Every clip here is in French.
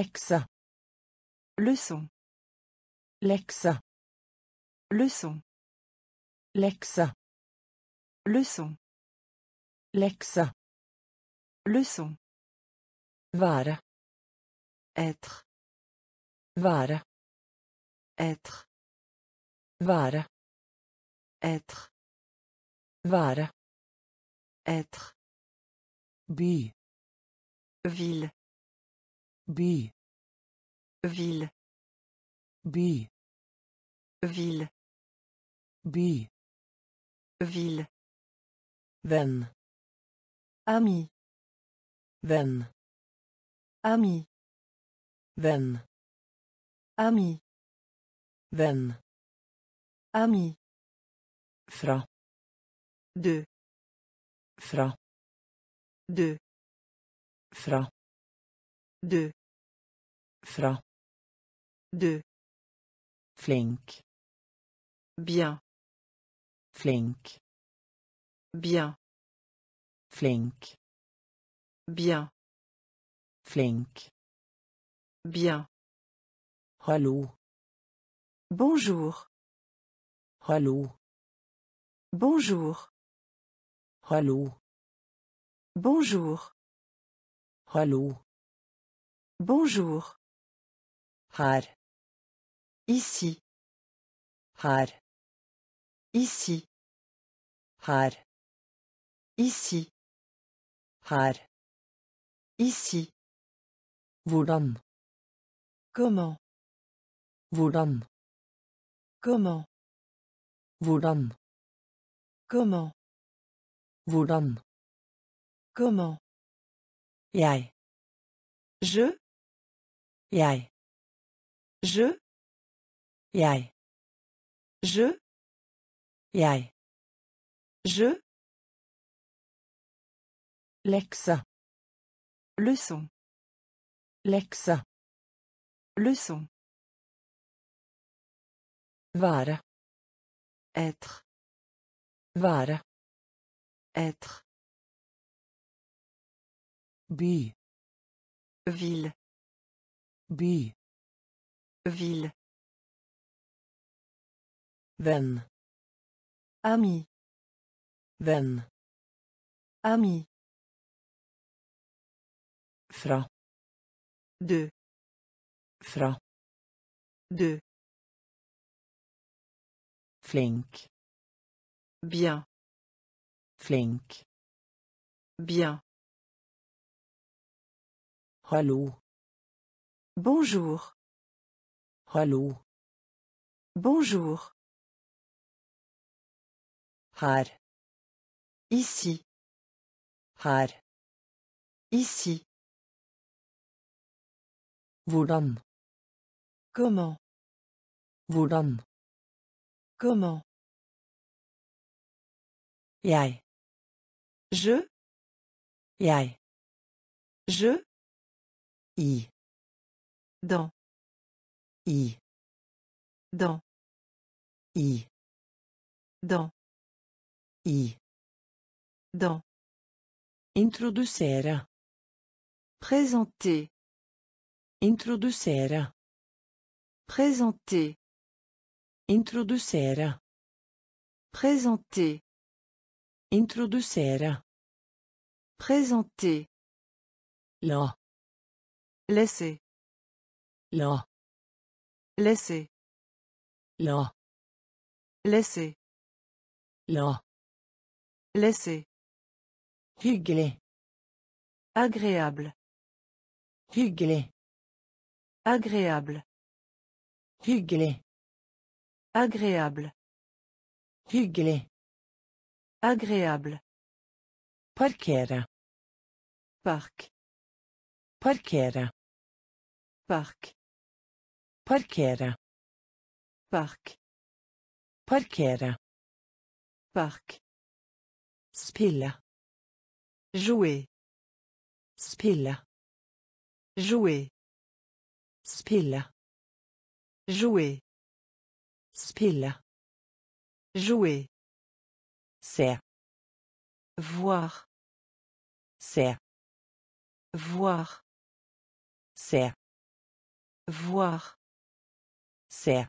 Lexa. Leçon. Lexa. Leçon. Lexa. Leçon. Lexa. Leçon. Være. Être. Være. Être. Være. Être. Være. Être. By. Ville. By. Ville. By. Ville. By. Ville. Venn. Ami. Venn. Ami. Venn. Ami. Venn. Ami. Fra. De. Fra. De. Fra. De. Fra. De. Flink. Bien. Flink. Bien. Flink. Bien. Flink. Bien. Hallo. Bonjour. Hallo. Bonjour. Hallo. Bonjour. Hallo. Bonjour. Her. Ici. Her. Ici. Her. Ici. Her. Ici. Hvordan? Comment? Hvordan? Comment? Hvordan? Comment? Hvordan? Comment? Jeg. Je. Jeg. Je. Jeg. Je. Jeg. Je. Leksa. Leçon. Leksa. Leçon. Være. Être. Være. Être. By. Ville. By. Ville. Venn. Ami. Venn. Ami. Fra. De. Fra. De. Flink. Bien. Flink. Bien. Hallo. Bonjour. Hallo. Bonjour. Her. Ici. Her. Ici. Hvordan? Comment? Hvordan? Comment? Jeg. Je. Jeg. Je. I. Dans. I. Dans. I. Dans. I. Dans. Introducere. Présenter. Introducere. Présenter. Introducere. Présenter. Introducere. Présenter. La. Laisser. La. Laisser. La. Laisser. La. Laisser. Hyggelig. Agréable. Hyggelig. Agréable. Hyggelig. Agréable. Hyggelig. Agréable. Parkere. Parc. Parkere. Parc. Parkere. Parc. Parkere. Parc. Spille. Jouer. Spille. Jouer. Spille. Jouer. Spille. Jouer. Se. Voir. Se. Voir. Se. Voir. Se.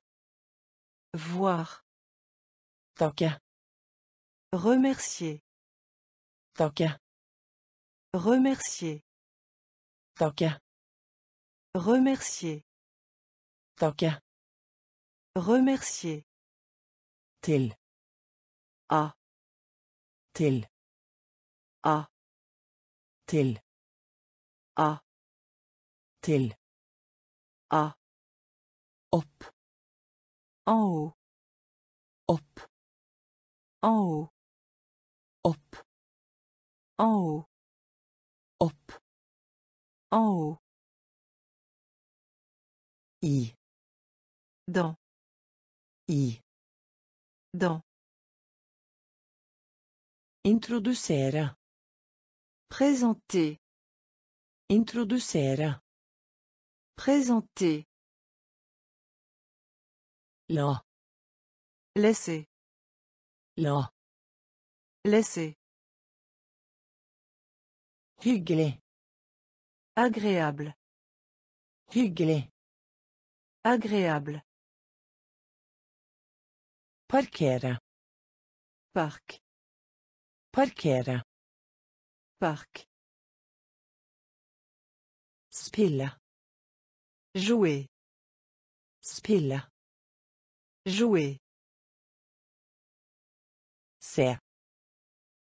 Voir. Takke. Remercier. Takke. Remercier. Takke. Remercier. Takke. Remercier. Til. À. Til. À. Til. À. Til. À. Opp. En haut. Opp. En haut. Opp. En haut. Opp. En haut. I. Dans. I. Dans. Introducere. Présenter. Introducere. Présenter. La. Laisser. La. Laisser. Hyggelig. Agréable. Hyggelig. Agréable. Parkere. Parc. Parkere. Parc. Spille. Jouer. Spille. Jouer. Se.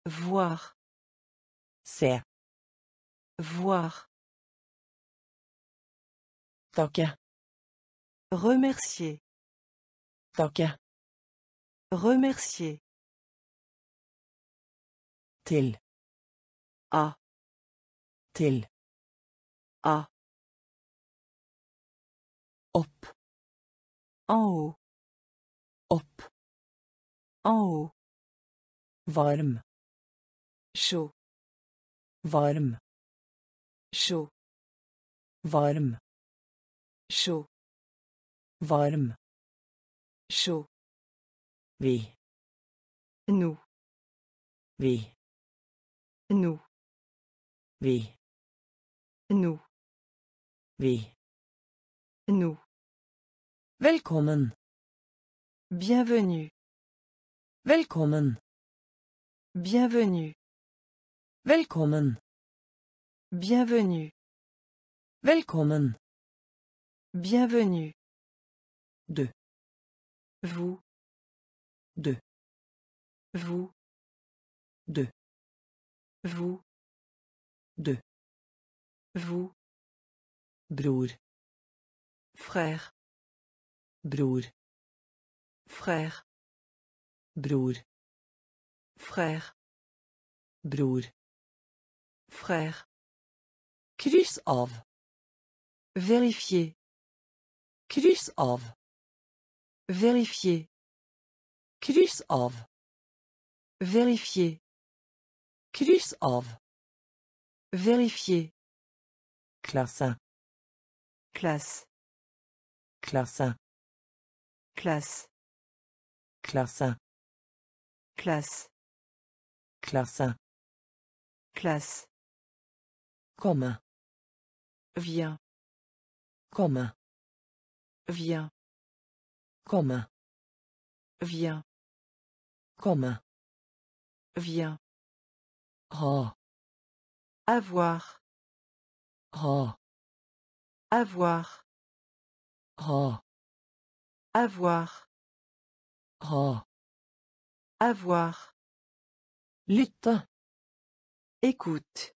Voir. Se. Voir. Takke. Remercier. Takke. Remercier. Til. À. Til. À. Opp. En haut. Opp. En haut. Varm. Chaud. Varm. Chaud. Varm. Chaud. Varm. Chaud. Vi. Nous. Vi. Nous. Vi. Nous. Vi. Nous. Velkommen. Bienvenue. Velkommen. Bienvenue. Velkommen. Bienvenue. Velkommen. Bienvenue. De. Vous. De. Vous. De. Vous. De. Vous. Bror. Frère. Bror. Frère. Bror. Frère. Bror. Frère. Kryss av. Vérifier. Kryss av. Vérifier. Kryss av. Vérifier. Kryss av. Vérifier. Klasse. Classe. Klasse. Classe. Klasse. Classe. Klasse. Classe. Komme. Viens. Komme. Viens. Komme. Viens. Komme. Viens. Ha. Avoir. Ha. Avoir. Ha. Avoir. Ha. Avoir. Lytte. Écoute.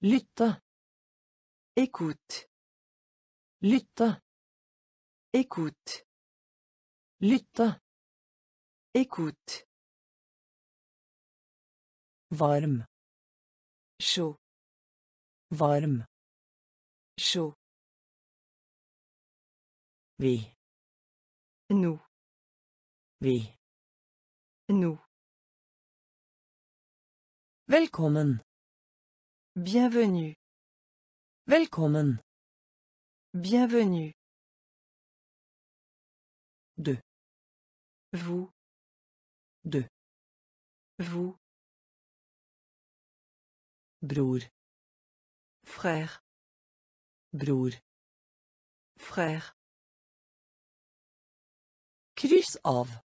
Lytte. Écoute. Lytte. Écoute. Lytte. Écoute. Varm. Chaud. Varm. Chaud. Vi. Nous. Vi. Nous. Velkommen. Bienvenue. Velkommen. Bienvenue. De. Vous. De. Vous. Bror. Frère. Bror. Frère. Kryss av.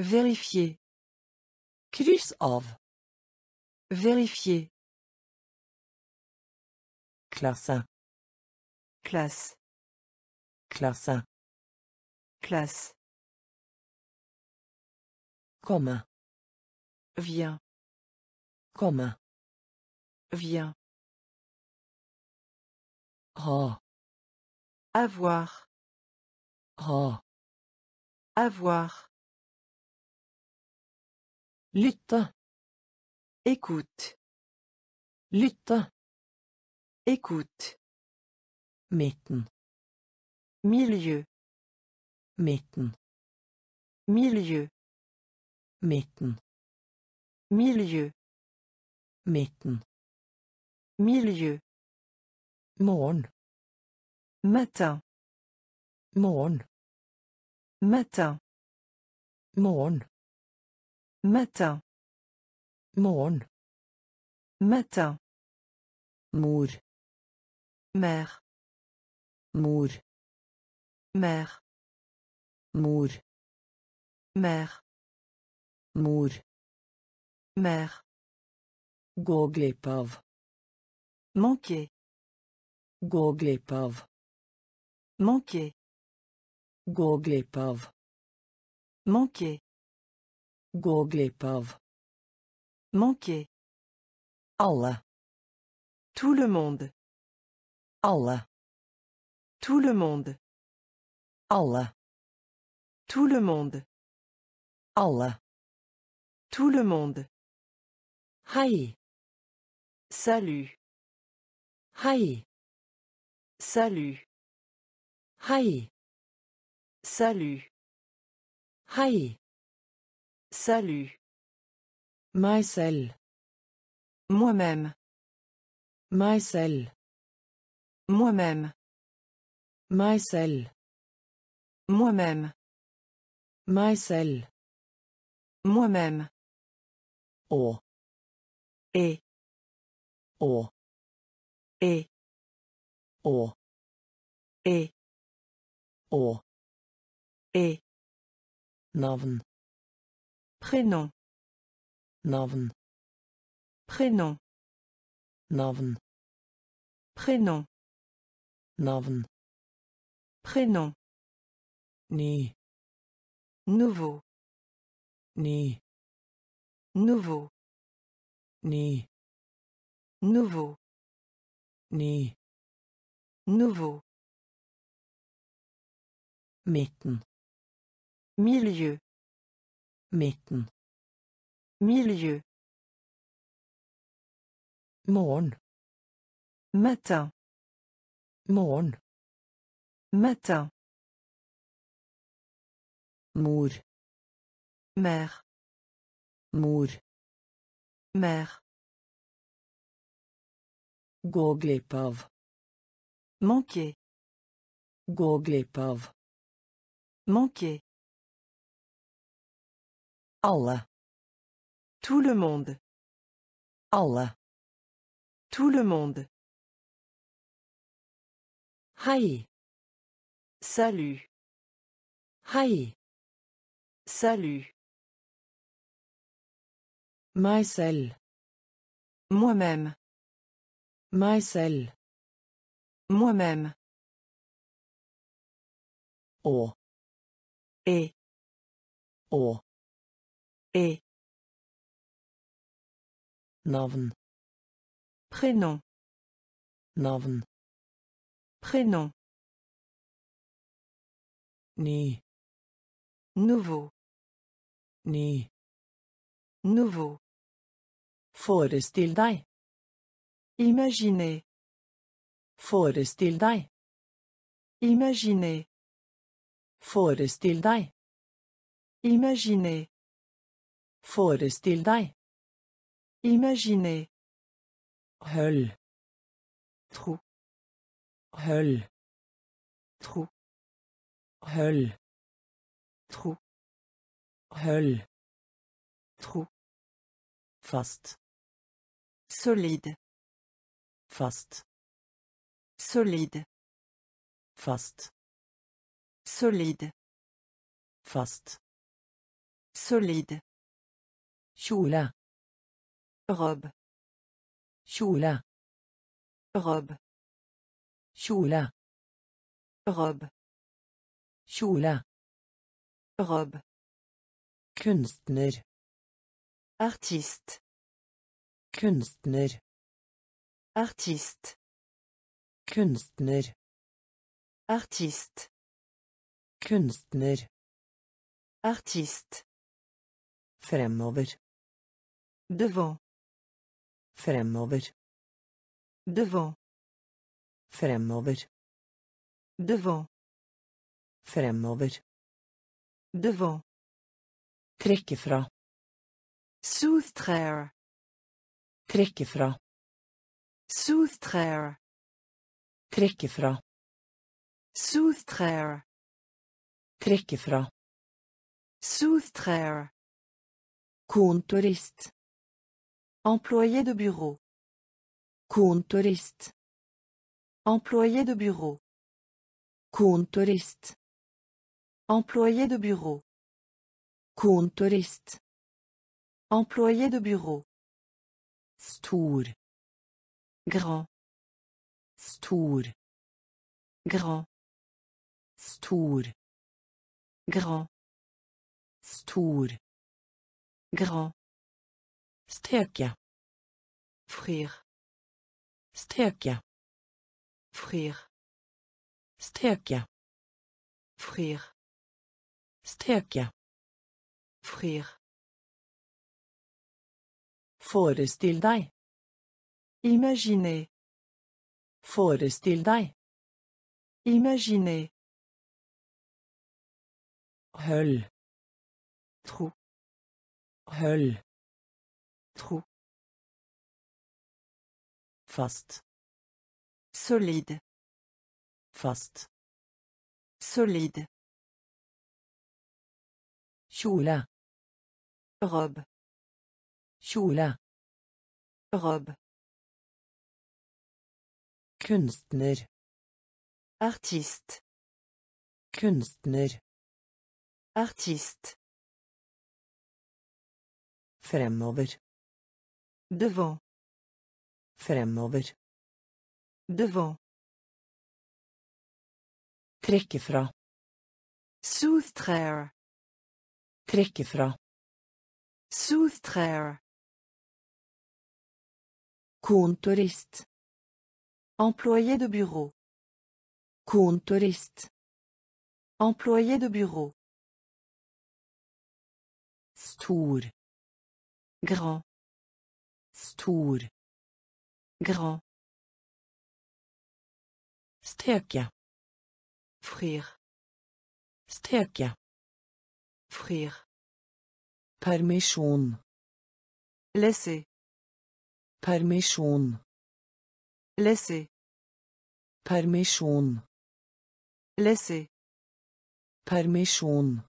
Vérifier. Kryss av. Vérifier. Klasse. Classe. Klasse. Classe. Komme. Viens. Komme. Viens. Ha. Avoir. Ha. Avoir. Lytte. Écoute. Lytte. Écoute. Midten. Milieu. Midten. Milieu. Midten. Milieu. Midten. Milieu. Morgen. Matin. Morgen. Matin. Morgen. Matin. Morgen. Matin. Mor. Mère. Mor. Mère. Mor. Mère. Mor. Mère. Gå glipp av. Manquer. Gå glipp av. Manquer. Gå glipp av. Manquer. Gå glipp av. Manquer. Alle. Tout le monde. Alle. Tout le monde. Alle. Tout le monde. Alle. Tout le monde. Hei. Salut. Hei. Salut. Hei. Salut. Hei. Salut. Meg selv. Moi-même. Meg selv. Moi-même. Meg selv. Moi-même. Meg selv. Moi-même. Å. Et. Å. Et. Å. Et. Å. Et. Navn. Prénom. Navn. Prénom. Navn. Prénom. Navn. Prénom. Ny. Nouveau. Ny. Nouveau. Ny. Nouveau. Ny. Nouveau. Midten. Milieu. Midten. Milieu. Morgen. Matin. Morgen. Matin. Mor. Mère. Mor. Mère. Gå glipp av. Manquer. Gå glipp av. Manquer. Alle. Tout le monde. Alle. Tout le monde. Hei. Salut. Hei. Salut. Meg selv. Moi-même. Meg selv. Moi-même. Å. Et. Å. Et. Navn. Prénom. Navn. Prénom. Ny. Nouveau. Ny. Nouveau. Forestill deg. Imaginez. Forestill deg. Imaginez. Forestill deg. Imaginez. Forestill deg. Imaginez. Høll. Trou. Høll. Trou. Høll. Trou. Høll. Trou. Fast. Solide. Fast. Solide. Fast. Solide. Fast. Solide. kjole. Rob. Kjole. Rob. Kjole. Rob. Kjole. Rob. Kunstner. Artist. Kunstner. Artist. Kunstner. Artist. Kunstner. Artist. Fremover. Devant. Fremover. Devant. Fremover. Devant. Fremover. Devant. Trekke fra. Soustraire. Trekke fra. Soustraire. Trekke fra. Soustraire. Trekke fra. Soustraire. Kontorist. Employé de bureau. Kontorist. Employé de bureau. Kontorist. Employé de bureau. Kontorist. Employé de bureau. Stor. Grand. Stor. Grand. Stor. Grand. Stor. Grand. Steke. Frire. Steke. Frire. Steke. Frire. Steke. Frire. Forestill deg. Imaginez. Forestill deg. Imaginez. Høll. Trou. Høll. Trou. Fast. Solide. Fast. Solide. Kjole. Robe. Kjole. Robe. Kunstner. Artist. Kunstner. Artist. Fremover. Devant. Fremover. Devant. Trekke fra. Soustraire. Trekke fra. Soustraire. Kontorist. Employé de bureau. Kontorist. Employé de bureau. Stor. Grand. Stor. Grand. Steke. Frire. Steke. Frire. Permisjon. Laisser. Permisjon. Laisser. Permisjon. Laisser. Permisjon.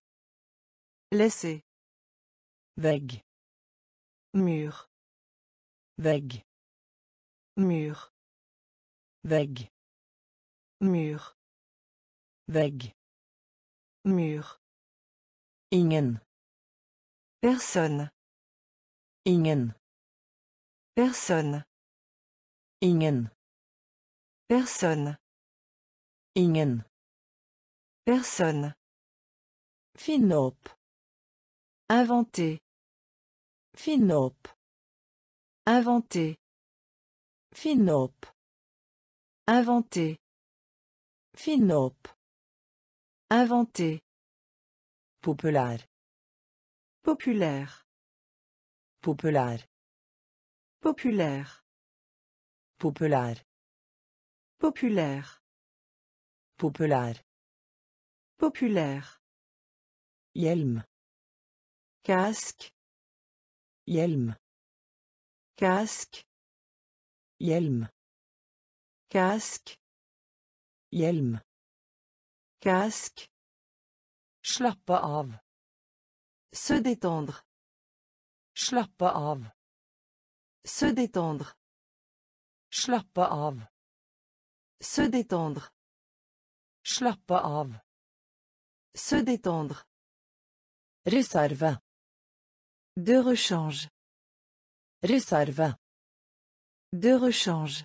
Laisser. Vegg. Mur. Vegg. Mur. Vegg. Mur. Vegg. Mur. Ingen. Personne. Ingen. Personne. Ingen. Personne. Ingen. Personne. Finne opp. Inventer. Finne opp. Inventer. Finne opp. Inventer. Finne opp. Inventer. Populaire. Populær. Populaire. Populær. Populaire. Populær. Populaire. Hjelm. Casque. Hjelm. Casque. Hjelm. Casque. Hjelm. Casque. Slappe av. Se détendre. Slappe av. Se détendre. Slappe av. Se détendre. Slappe av. Se détendre. Reserve. De rechange. Reserve. De rechange.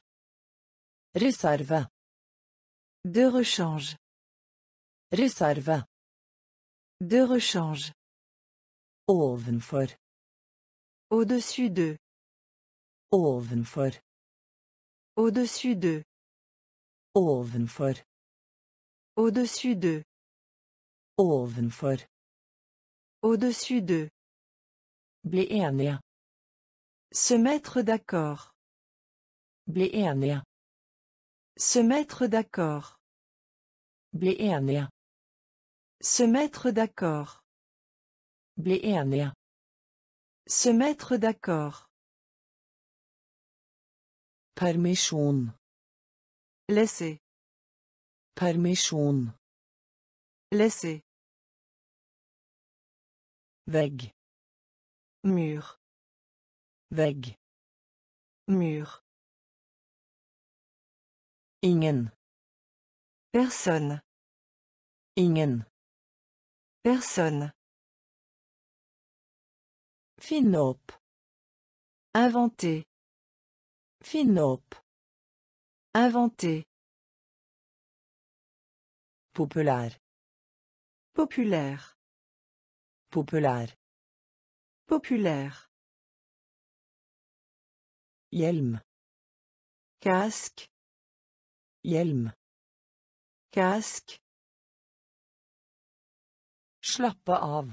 Reserve. De rechange. Reserve. De rechange. Ovenfor. Au-dessus de. Ovenfor. Au-dessus de. Ovenfor. Au-dessus de. Ovenfor. Au-dessus de. Bli. Se mettre d'accord. Enige. Se mettre d'accord. Enige. Se mettre d'accord. Enige. Se mettre d'accord. Permisjon. Laisser. Permisjon. Laisser. Vegg. Mur. Vegg. Mur. Ingen. Personne. Ingen. Personne. Finne opp. Inventer. Finne opp. Inventer. Populaire. Populaire. Hjelm. Casque. Hjelm. Casque. Slappe av.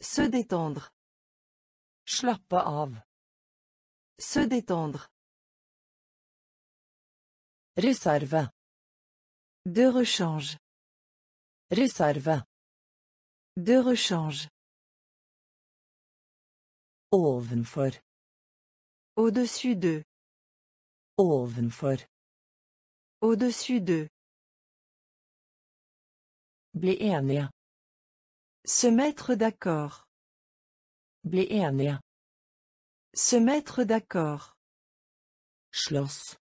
Se détendre. Slappe av. Se détendre. Reserve. De rechange. Reserve. De rechange. Ovenfor. Au-dessus de. Ovenfor. Au-dessus de. Bli enige. Se mettre d'accord. Bli enige. Se mettre d'accord. Slåss.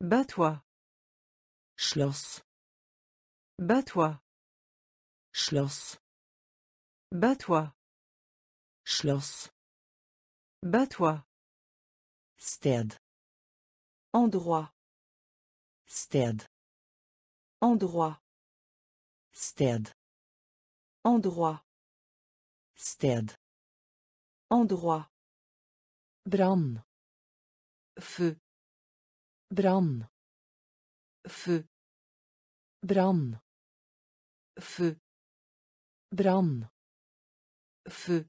Bats-toi. Slåss. Bats-toi. Slåss. Bats-toi. Slåss. Bats-toi. Sted. Endroit. Sted. Endroit. Sted. Endroit. Sted. Endroit. Brann. Feu. Brann. Feu. Brann. Feu. Brann. Feu.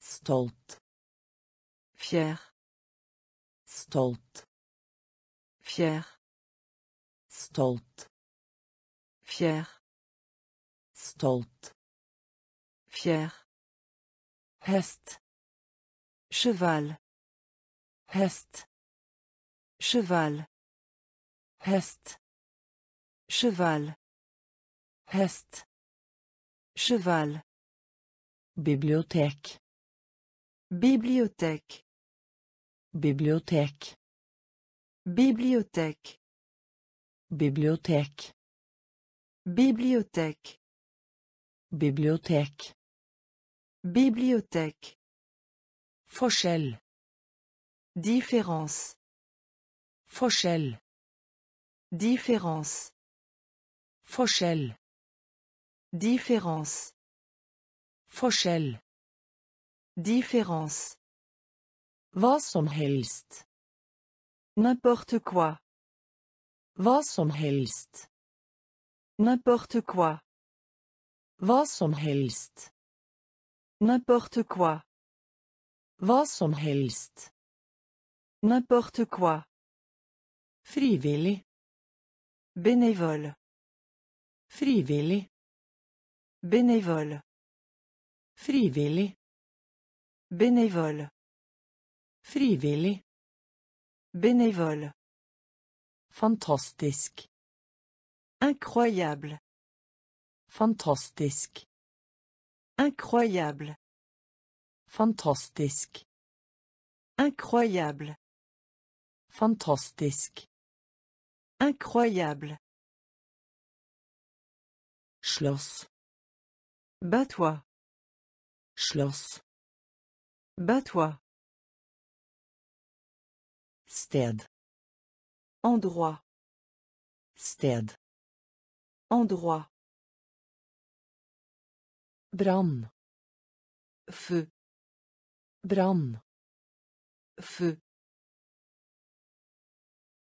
Stolt. Fier. Stolt. Fier. Stolt. Fier. Stolt. Fier. Hest. Cheval. Hest. Cheval. Hest. Cheval. Hest. Cheval. Bibliotek. Bibliothèque. Bibliotek. Bibliothèque. Bibliotek. Bibliothèque. Bibliotek. Bibliothèque. Forskjell. Différence. Forskjell. Différence. Forskjell. Différence. Forskjell. Différence. Hva som helst. N'importe quoi. Hva som helst. N'importe quoi. Hva som helst. N'importe quoi. Hva som helst. N'importe quoi. Frivillig. Bénévole. Frivillig. Bénévole. Frivillig. Bénévole. Frivillig. Bénévole. Fantastisk. Incroyable. Fantastisk. Incroyable. Fantastisk. Incroyable. Fantastisk. Incroyable. Slåss. Bats-toi. Slåss. Bats-toi. Sted. Endroit. Sted. Endroit. Brann. Feu. Brann. Feu.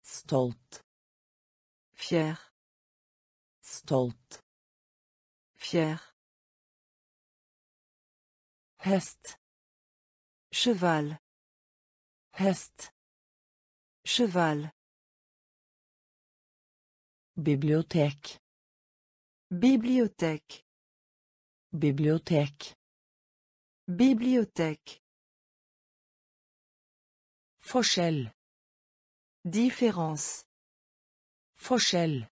Stolt. Fier. Stolt. Fier. Hest. Cheval. Hest. Cheval. Bibliotek. Bibliothèque. Bibliotek. Bibliothèque. Forskjell. Différence. Forskjell.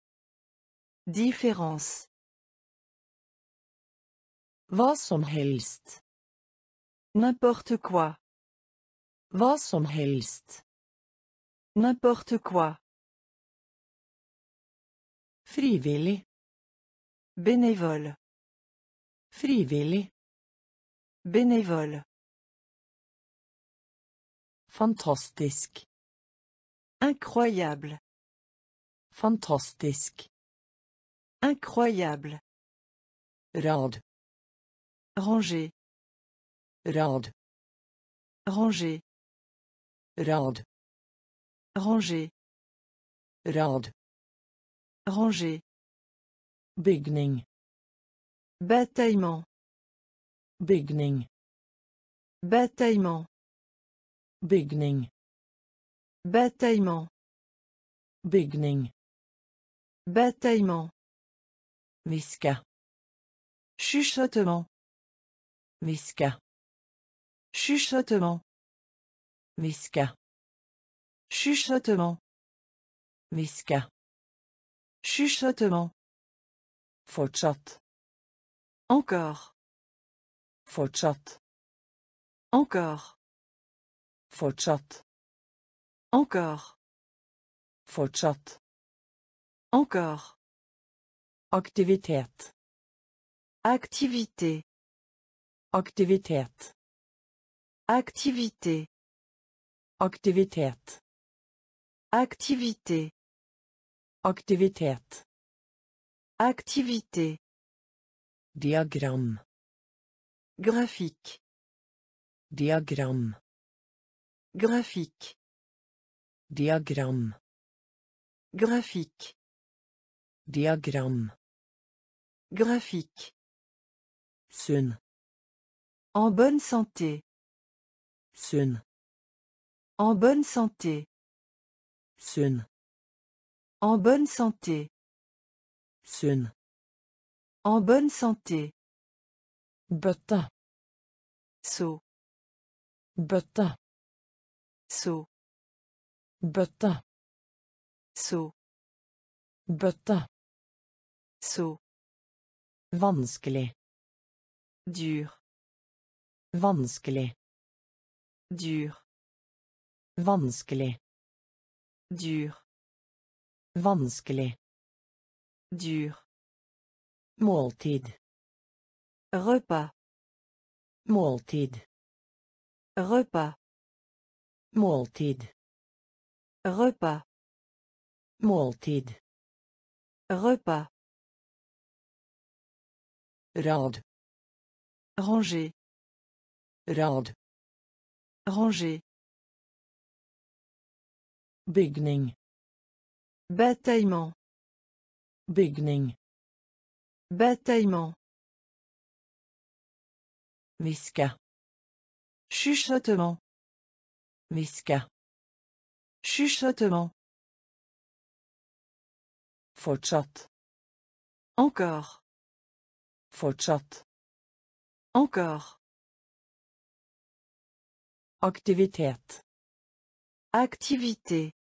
Différence. Som helst. N'importe quoi. Som helst. N'importe quoi. Frivillig. Bénévole. Frivillig. Bénévole. Fantastisk. Incroyable. Fantastisk. Incroyable. Rad. Ranger. Rad. Ranger. Rad. Ranger. Rad. Ranger. Bygning. Bataillement. Bygning. Bataillement. Bygning. Bataillement. Bygning. Bataillement. Hviske. Chuchotement. Hviske. Chuchotement. Hviske. Chuchotement. Hviske. Chuchotement. Fortsatt. Encore. Fortsatt. Encore. Fortsatt. Encore. Fortsatt. Encore. Aktivitet. Activité. Aktivitet. Activité. Aktivitet. Activité. Aktivitet. Activité. Diagram. Graphique. Diagram. Graphique. Diagram. Graphique. Diagram. Graphique. Sunn. En bonne santé. Sunn. En bonne santé. En bonne santé. Sunn. En bonne santé. Bøtte. Saut. Bøtte. Saut. Bøtte. Saut. Bøtte. Saut. Vanskelig. Dur. Vanskelig. Dur. Vanskelig. Dur. Vanskelig. Dur. Måltid. Repas. Måltid. Repas. Måltid. Repas. Måltid. Repas. Rad. Ranger. Rad. Ranger. Bygning. Bataillement. Bygning. Bataillement. Hviske. Chuchotement. Hviske. Chuchotement. Fortsatt. Encore. Fortsatt. Encore. Aktivitet. Activité.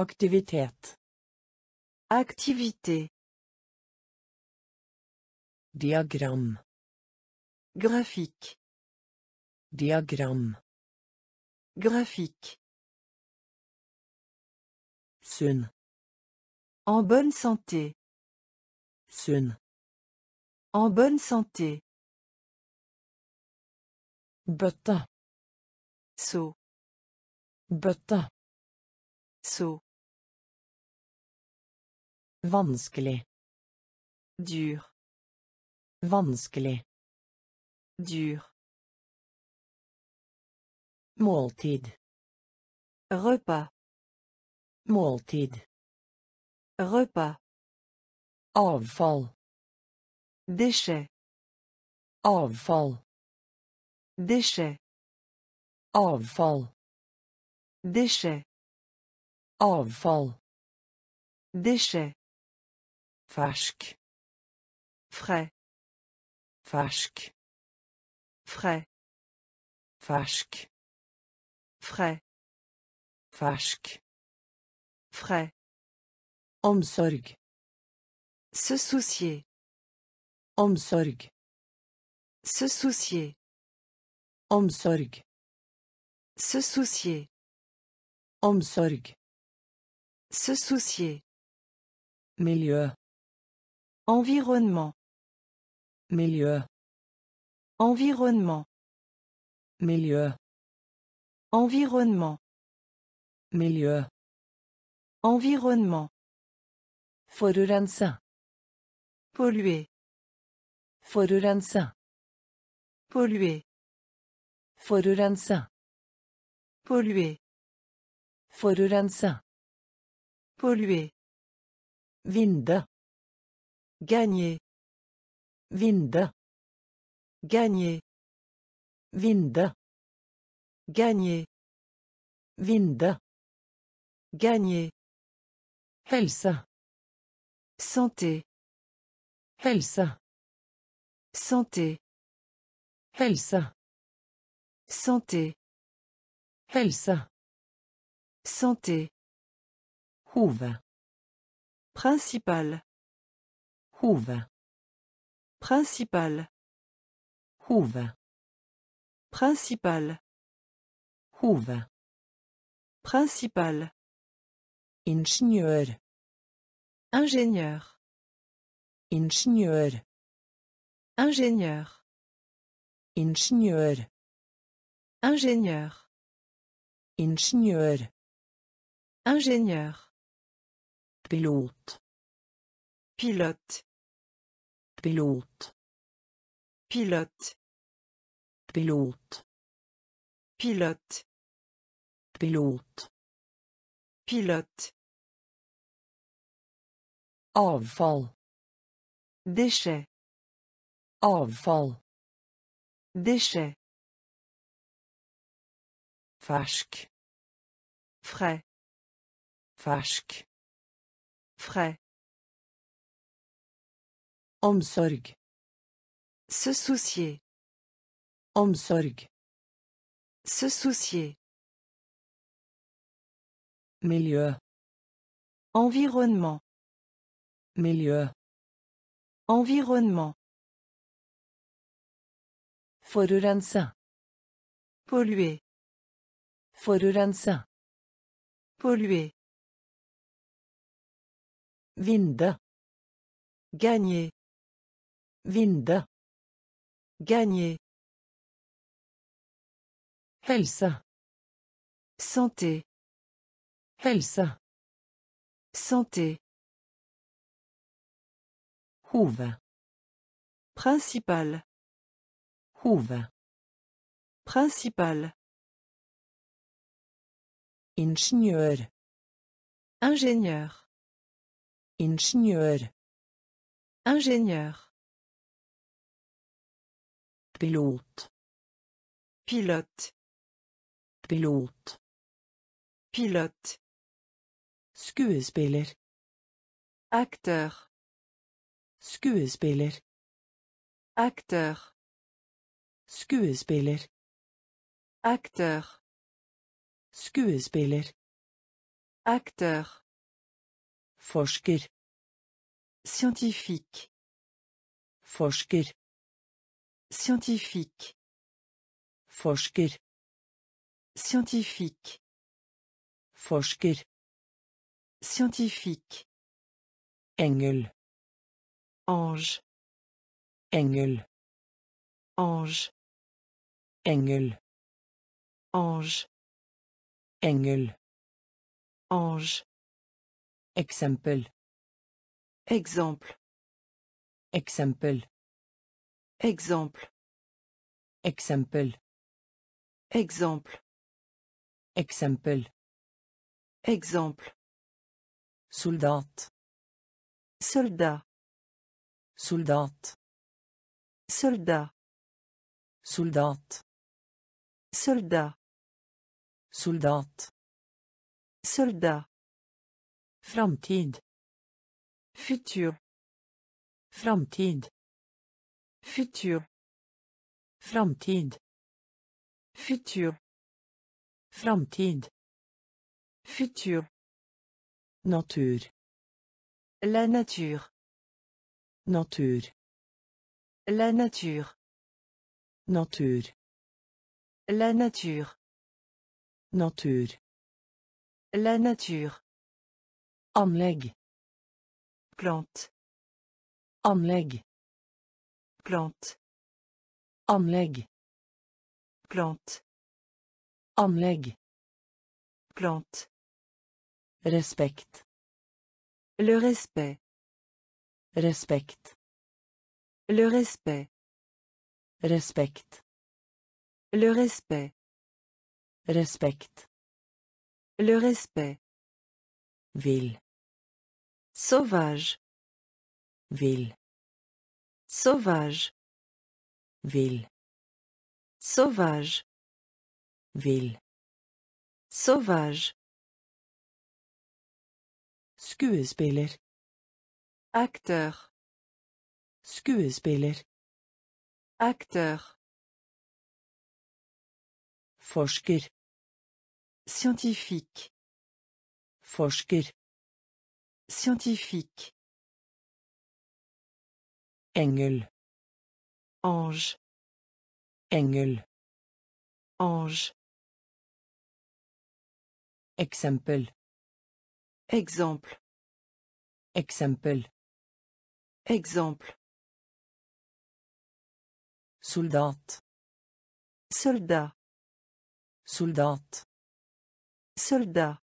Aktivitet. Activité. Diagram. Graphique. Diagram. Graphique. Sunn. En bonne santé. Sunn. En bonne santé. Bøtte. Seau. Bøtte. Seau. Vanskelig. Dur. Vanskelig. Dur. Måltid. Repas. Måltid. Repas. Avfall. Déchets. Avfall. Déchets. Avfall. Déchets. Avfall. Déchets. Fersk. Frais. Fersk. Frais. Fersk. Frais. Fersk. Frais. Omsorg. Se soucier. Omsorg. Se soucier. Omsorg. Se soucier. Omsorg. Se soucier. Miljø. Environnement. Miljø. Environnement. Miljø. Environnement. Miljø. Environnement. Forurense. Polluer. Forurense. Polluer. Forurense. Polluer. Forurense. Polluer. Vinde. Gagner. Vinde. Gagner. Vinde. Gagner. Vinde. Gagner. Helse. Santé. Helse. Santé. Helse. Santé. Helse. Santé. Hove. Principal. Hove. Principal. Hove. Principal. Hove. Principal. Ingeniør. Ingénieur. Ingeniør. Ingénieur. Ingeniør. Ingénieur. Ingeniør. Ingénieur. Pilot. Pilote. Pilot. Pilote. Pilot. Pilote. Pilot. Pilote. Avfall. Déchets. Avfall. Déchets. Fersk. Frais. Fersk. Frais. Omsorg. Se soucier. Omsorg. Se soucier. Miljø. Environnement. Miljø. Environnement. Forurense. Polluer. Forurense. Polluer. Vinde. Gagner. Vinde. Gagner. Helse. Santé. Helse. Santé. Hove. Principal. Hove. Principal. Ingeniør. Ingénieur. Ingeniør. Ingénieur. Pilot. Pilote. Pilot. Pilote. Skuespiller. Acteur. Skuespiller. Acteur. Skuespiller. Acteur. Skuespiller. Acteur. Forsker. Scientifique. Forsker. Scientifique. Forsker. Scientifique. Forsker. Scientifique. Engel. Ange. Engel. Ange. Engel. Ange. Engel. Ange. Eksempel. Exemple. Eksempel. Exemple. Eksempel. Exemple. Eksempel. Exemple. Soldat. Soldat. Soldat. Soldat. Soldat. Soldat. Soldat. Soldat. Framtid. Futur. Framtid. Futur. Framtid. Futur. Framtid. Futur. Natur. La nature. Natur. La nature. Natur. La nature. Natur. La nature. Anlegg. Plante. Plante. Anlegg. Plante. Anlegg. Plante. Respekt. Le respect. Respekt. Le respect. Respekt. Le respect. Respekt. Le respect. Vill. Sauvage. Vill. Sauvage. Vill. Sauvage. Vill. Sauvage. Skuespiller. Acteur. Skuespiller. Acteur. Forsker. Scientifique. Forsker. Scientifique. Engel. Ange. Engel. Ange. Eksempel. Exemple. Eksempel. Exemple. Soldat. Soldat. Soldat. Soldat.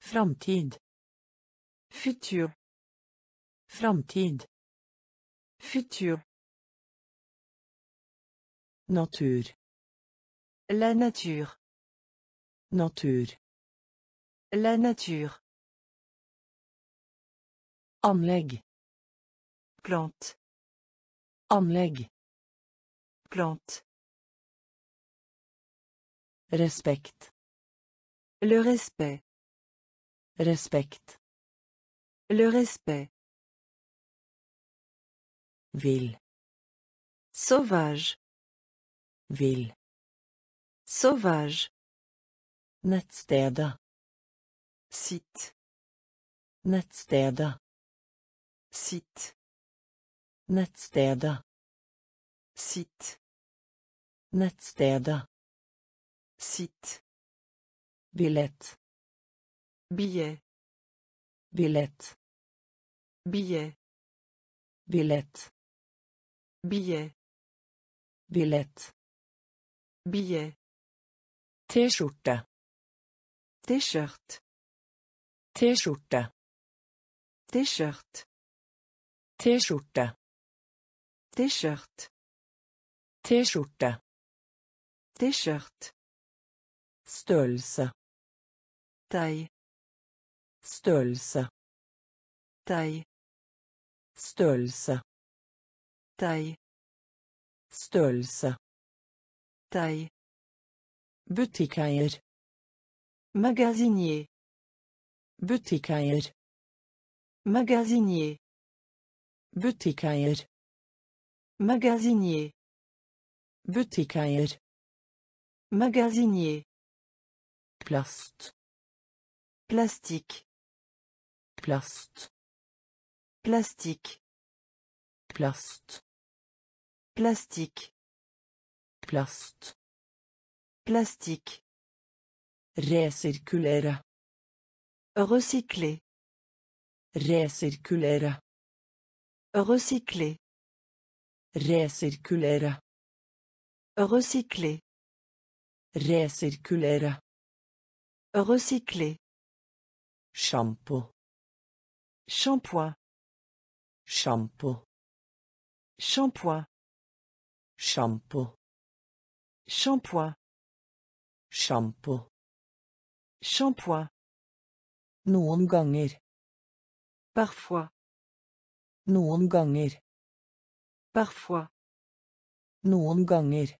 Framtid. Futur. Framtid. Futur. Natur. La nature. Natur. La nature. Anlegg. Plante. Anlegg. Plante. Respekt. Le respect. Respekt. Le respect. Vill. Sauvage. Vil. Sauvage. Nettstedet. Sitt. Nettstedet. Sitt. Nettstedet. Sitt. Nettstedet. Sitt. Billett. Billet. Billett. Billet. Billett. Billet. Billett. Billet. T-skjorte. T-shirt. T-skjorte. T-shirt. T-skjorte. T-shirt. T-skjorte. T-shirt. Størrelse. Taille. Størrelse. Taille. Størrelse. Taille. Størrelse. Taille. Butikkeier. Magasinier. Butikkeier. Magasinier. Butikkeier. Magasinier. Butikkeier. Magasinier. Plast. Plastique. Plast. Plastique. Plast. Plastique. Plast. Plastique. Resirkulere. Recycler. Resirkulere. Recycler. Resirkulere. Recycler. Resirkulere. Recycler. Shampoo. Shampoing. Shampoo. Shampoing. Shampoo. Shampoing. Shampoo. Shampoing. Noen ganger. Parfois. Noen ganger. Parfois. Noen ganger.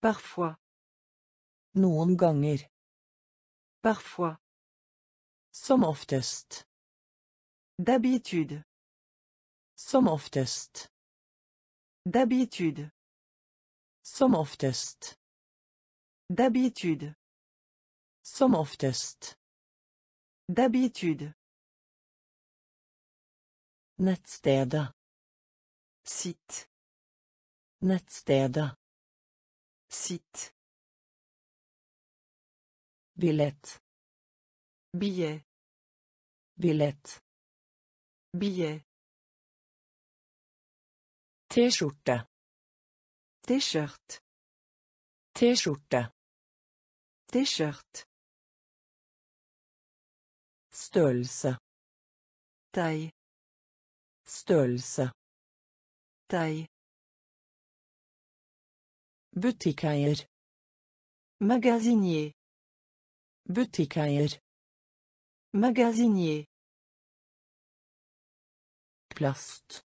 Parfois. Noen ganger. Parfois. Som oftest. D'habitude. Som oftest. D'habitude. Som oftest. D'habitude. Som oftest. D'habitude. Nettstedet. Site. Nettstedet. Site. Billett. Billet. Billett. Billet. T-skjorte. T-shirt. T-skjorte. T-shirt. Størrelse. Taille. Størrelse. Taille. Butikkeier. Magasinier. Butikkeier. Magasinier. Plast.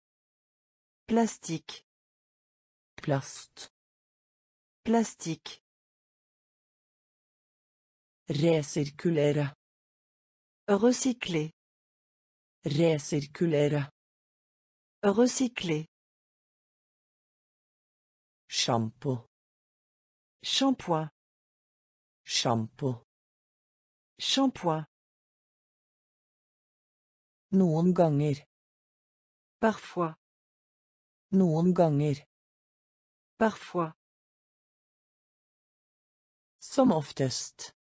Plastique. Plast. Plastique. Resirkulere. Recycler. Resirkulere. Recycler. Shampoo. Shampoing. Shampoo. Shampoing. Noen ganger. Parfois. Noen ganger. Parfois. Som oftest.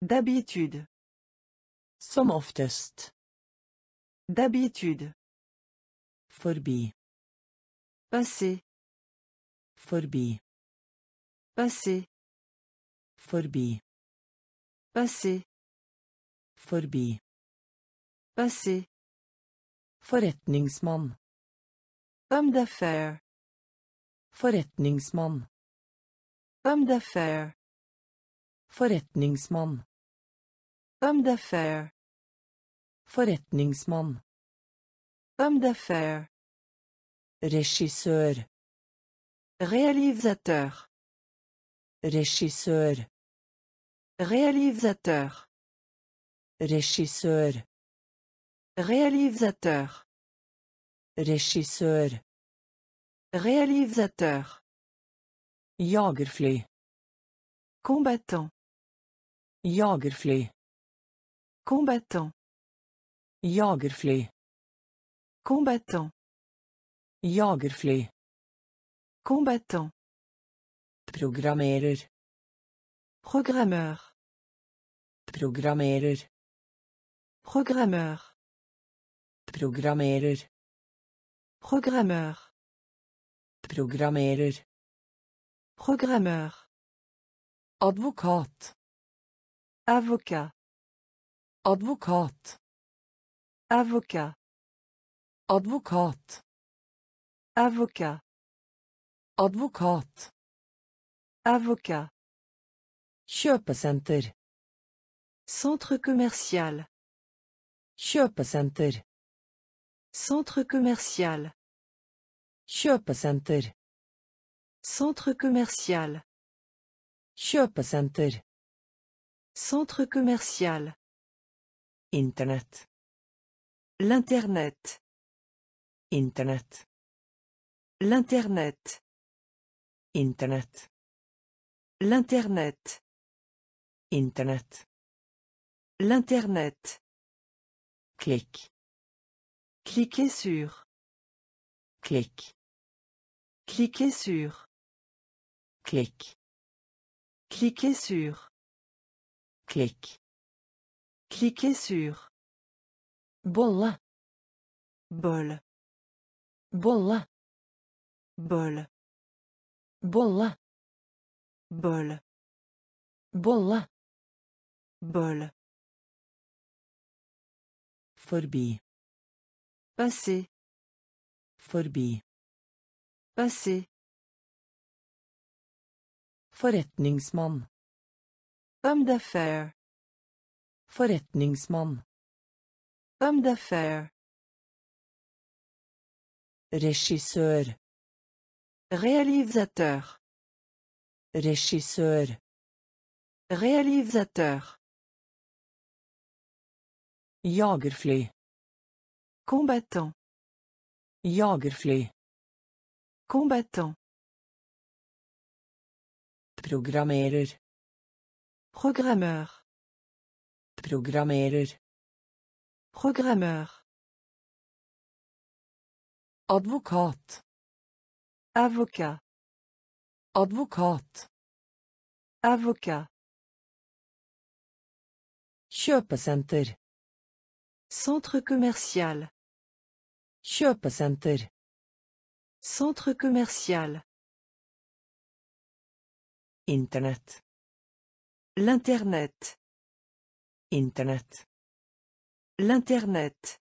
D'habitude. Som oftest. D'habitude. Forbi. Passé. Forbi. Passé. Forbi. Passé. Forbi. Passé. Forretningsmann. Homme d'affaires. Forretningsmann. Homme d'affaires. Forretningsmann. Homme d'affaires. Forretningsmann. Homme d'affaires. Regissør. Réalisateur. Regissør. Réalisateur. Regissør. Réalisateur. Regissør. Réalisateur. Jagerfly. Combattant. Jagerfly. Combattant. Jagerfly. Combattant. Jagerfly. Combattant. Programmerer. Programmeur. Programmeur. Programmerer. Programmeur. Programmerer. Programmeur. Advokat. Avocat. Advokat. Avocat. Advokat. Avocat. Advokat. Avocat. Kjøpesenter. Centre commercial. Kjøpesenter. Centre commercial. Kjøpesenter. Centre commercial. Kjøpesenter. Centre commercial. Internett. L'Internet. Internett. L'Internet. Internett. L'Internet. Internett. L'Internet. Klikk. Cliquez sur. Klikk. Cliquez sur. Klikk. Cliquez sur. Klikk. Cliquez sur. Bolle. Bol. Bolle. bol, Bolle. bol, Bolle. bol, Forbi. Passer, Forbi. Passé. Forretningsmann. homme d'affaires, Forretningsmann. homme d'affaires, Regissør. réalisateur, Regissør. réalisateur, Jagerfly. Combattant, Jagerfly. combattant, Programmerer. programmeur, Programmerer. programmeur, Advokat. avocat, Advokat. avocat, Kjøpesenter. centre commercial, Kjøpesenter. centre commercial, Internett. l'internet, Internett. l'internet,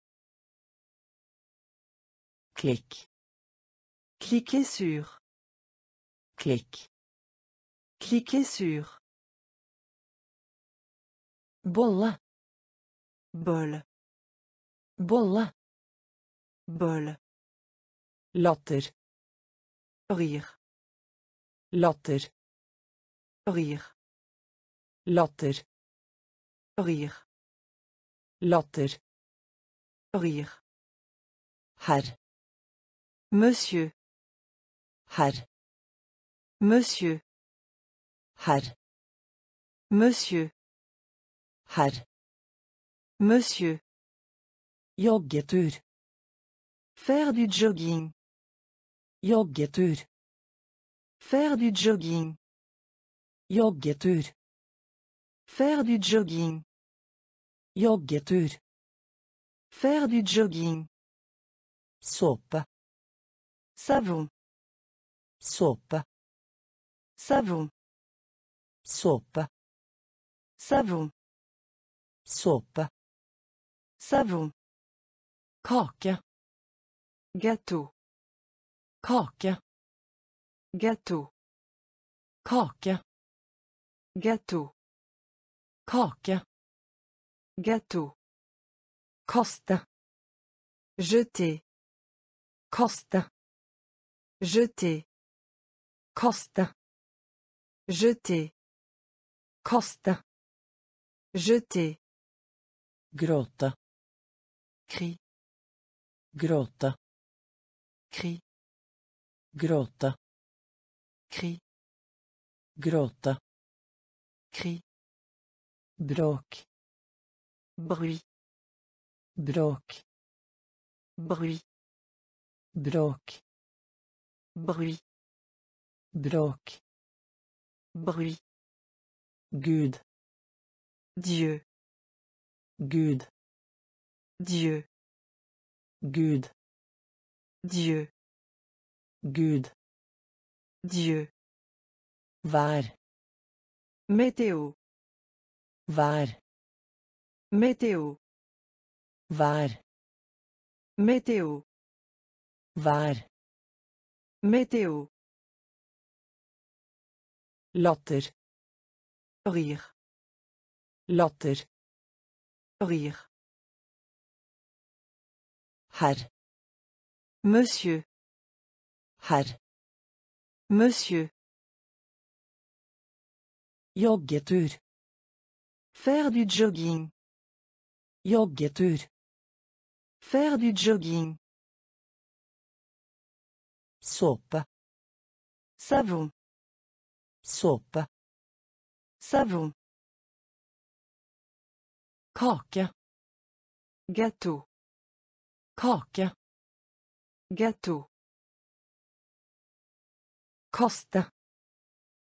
Klikk. cliquez sur, Klikk. cliquez sur, Bolle. bol, Bolle. Bol, Latter. rire, Latter. rire, Latter. rire, Latter. rire, Herr. monsieur, Herr. monsieur, Herr. monsieur, Herr. monsieur, Joggetur. Faire du jogging, Joggetur. faire du jogging, Joggetur. faire du jogging, Joggetur. faire du jogging, Såpe. savon, Såpe. savon, Såpe. savon, Såpe. savon, Kake. Gâteau, Kake. gâteau, Kake. gâteau, Kake. gâteau, Kaste. jeter, Kaste. jeter, Kaste. jeter, Kaste. jeter, Gråte. cri, Gråte. Cri, Gråte. Kri. Gråte. Kri. Bråk. bruit, Bråk. bruit, Bråk. bruit, Bråk. bruit, Gud. Dieu, Gud. Dieu, Gud. Dieu, Gud. Dieu, Vær. météo, Vær. météo, Vær. météo, Vær. météo, Latter. rire, Latter. rire, Herr. Monsieur, Herr. monsieur, Joggetur. faire du jogging, Joggetur. faire du jogging, Såpe. savon, Såpe. savon, Kake. gâteau, Kake. Gâteau, Kaste.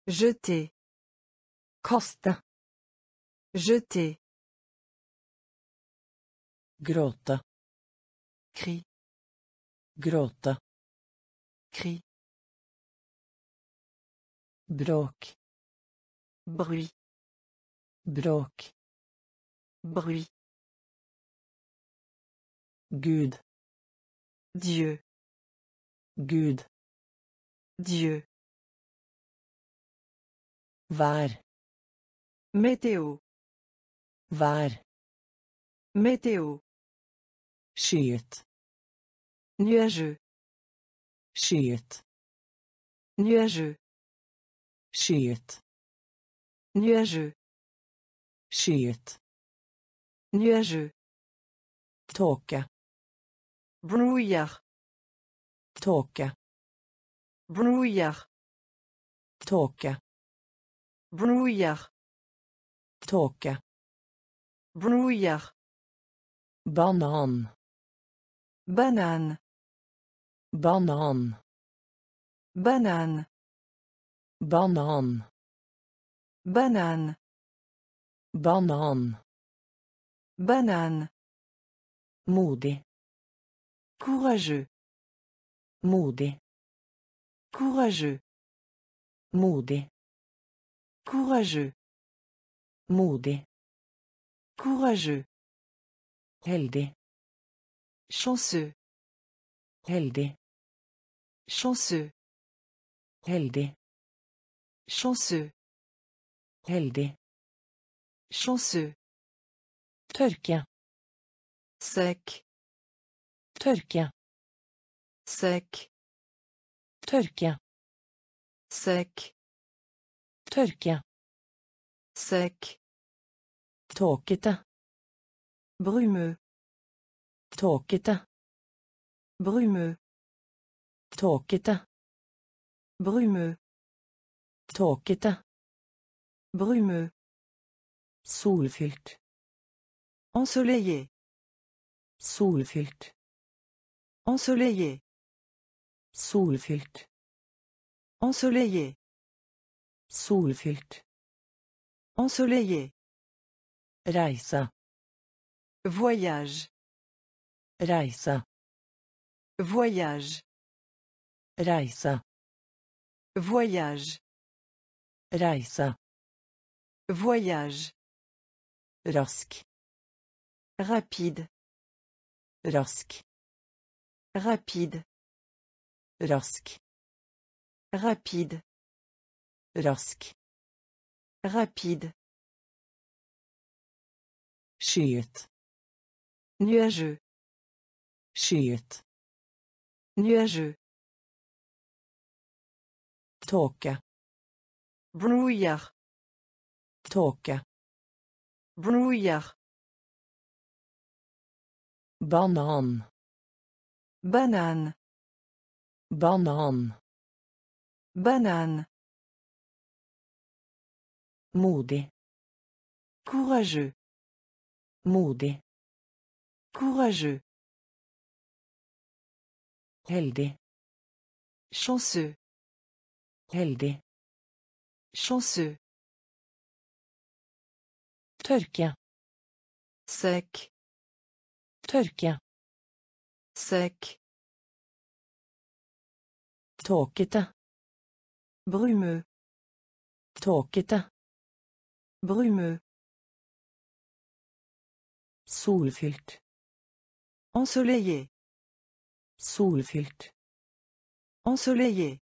jeter, Kaste. jeter, Gråte. cri, Gråte. Cri. Bråk. Bruit. Bråk. Bruit. Gud. Dieu. Gud. Dieu. Vær. Météo. Vær. Météo. Skyet. Nuageux. Skyet. Nuageux. Skyet. Nuageux. Skyet. Nuageux. Tåke. Brouillard. Tåke. Brouillard. Tåke. Brouillard. Tåke. Brouillard. Banan. Banan. Banan. Banan. Banan. Banan. Banan. Banan. Modig. Courageux. Modig. Courageux. Modig. Courageux. Modig. Courageux. Heldig. Chanceux. Heldig. Chanceux. Heldig. Chanceux. Heldig. Chanceux. Tørke. Sec. Tørke. Sekk. Tørke. Sekk. Tørke. Sekk. Tåkete. Brumø. Tåkete. Brumø. Tåkete. Brumø. Tåkete. Brumø. Solfylt. Ensoleillé. Solfylt. Ensoleillé. Solfylt. Ensoleillé. Solfylt. Ensoleillé. Reise. Voyage. Reise. Voyage. Reise. Voyage. Reise. Voyage. Rask. Rapide. Rask. Rapide. Rask. Rapide. Rask. Rapide. Skyet. Nuageux. Skyet. Nuageux. Tåke. Brouillard. Tåke. Brouillard. Banan. Banane. Banan. Banane. Modig. Courageux. Modig. Courageux. Heldig. Chanceux. Heldig. Chanceux. Tørke. Sec. Tørke. Sec. Tåkete. Brumeux. Tåkete. Brumeux. Solfylt. Ensoleillé. Solfylt. Ensoleillé.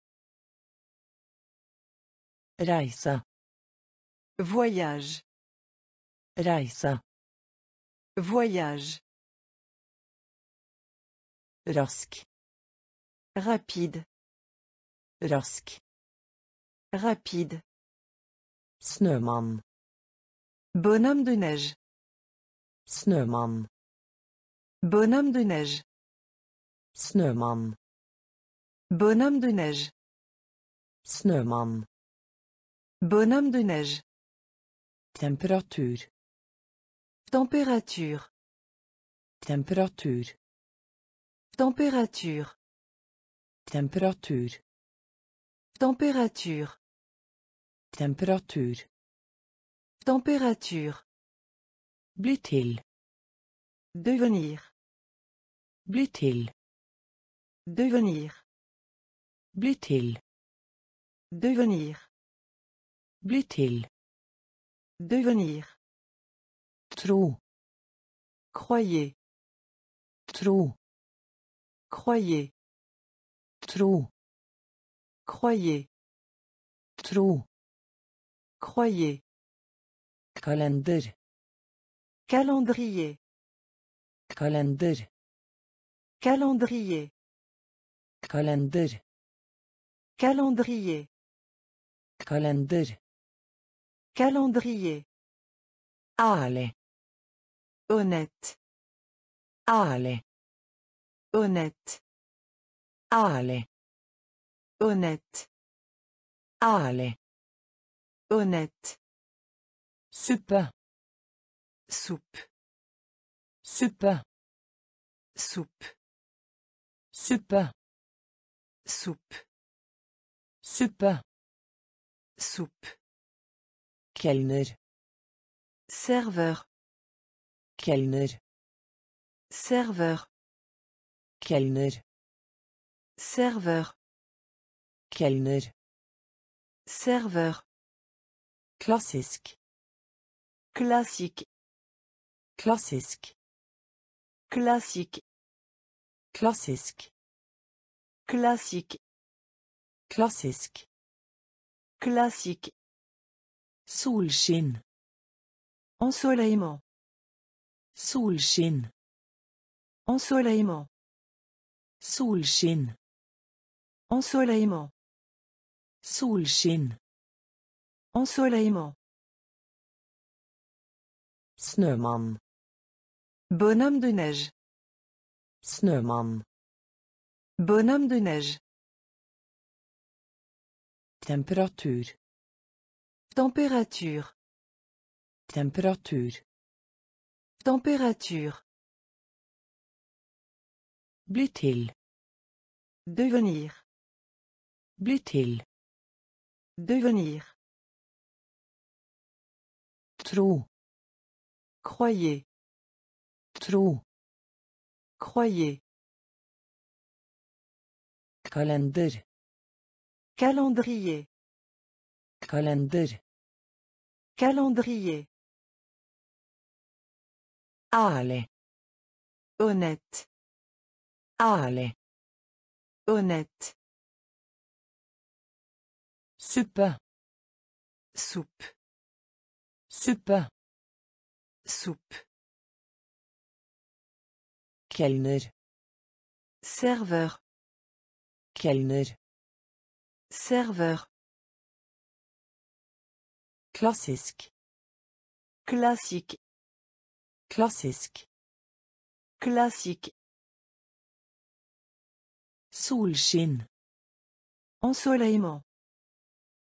Reise. Voyage. Reise. Voyage. Rask. Rapide. Rask. Rapide. Snømann. Bonhomme de neige. Snømann. Bonhomme de neige. Snømann. Bonhomme de neige. Snømann. Bonhomme de neige. Temperatur. Température. Temperatur. Température. Temperatur. Température. Temperatur. Température. Bli til. Devenir. Bli til. Devenir. Bli til. Devenir. Bli til. Devenir. Tro. Croyez. Tro. Croyez. Tro. Croyez. Tro. Croyez. Kalender. Calendrier. Kalender. Calendrier. Kalender. Calendrier. Kalender. Calendrier. Ærlig. Honnête. Ærlig. Honnête. Ærlig. Honnête. Ærlig. Honnête. Suppe. Soupe. Suppe. Soupe. Suppe. Soupe. Suppe. Soupe. Kelner. Serveur. Kelner. Serveur. Kelner. Serveur. Kelner. Serveur. Klassisk. Classique. Klassisk. Classique. Klassisk. Classique. Klassisk. Classique. Solskinn. Ensoleillement. Solskinn. Ensoleillement. Solskinn. Ensoleillement. Solskinn. Ensoleillement. Snømann. Bonhomme de neige. Snømann. Bonhomme de neige. Temperatur. Température. Temperatur. Température. Bli til. Devenir. Bli til. Devenir. Tro. Croyez. Tro. Croyez. Kalender. Calendrier. Kalender. Calendrier. Ærlig. Honnête. Ærlig. Honnête. Suppe. Soupe. Suppe. Soupe. Kelner. Serveur. Kelner. Serveur. Klassisk. Classique. Klassisk. Classique. Solskinn. Ensoleillement.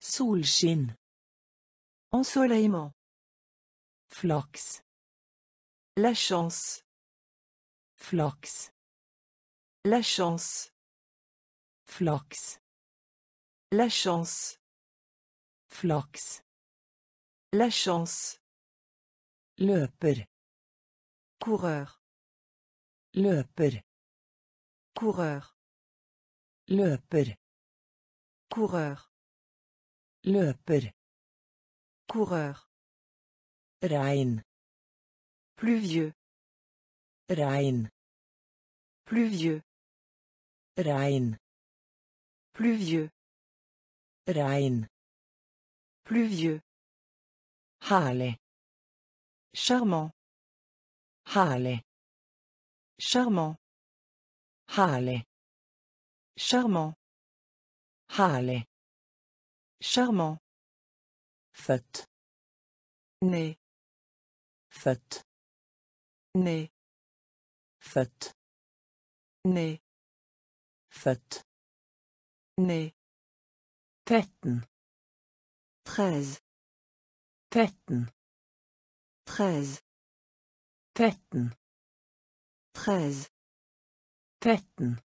Solskinn. Ensoleillement. Flaks. La chance. Flaks. La chance. Flaks. La chance. Flaks. La chance. Løper. Coureur. Løper. Coureur. Løper. Coureur. Løper. Coureur. Regn. Pluvieux. Regn. Pluvieux. Regn. Pluvieux. Regn. Pluvieux. Herlig. Charmant. Herlig. Charmant. Herlig. Charmant. Herlig. Charmant. Født. Né. Født. Né. Født. Né. Født. Né. Tretten. Treize. Tretten. Treize. Tretten. Treize. Tretten.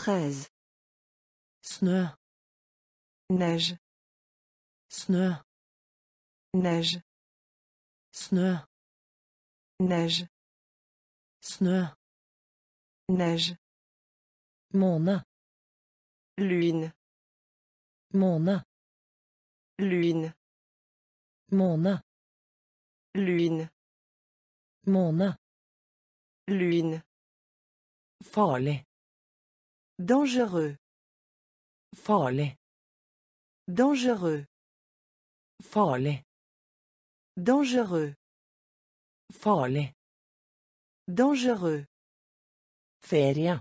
Treize. Neige. Snø. Neige. Snø. Neige. Snø. Neige. Måne. Lune. Måne. Lune. Måne. Lune. Måne. Lune. Farlig. Dangereux. Farlig. Dangereux. Farlig. Dangereux. Farlig. Dangereux. Ferie.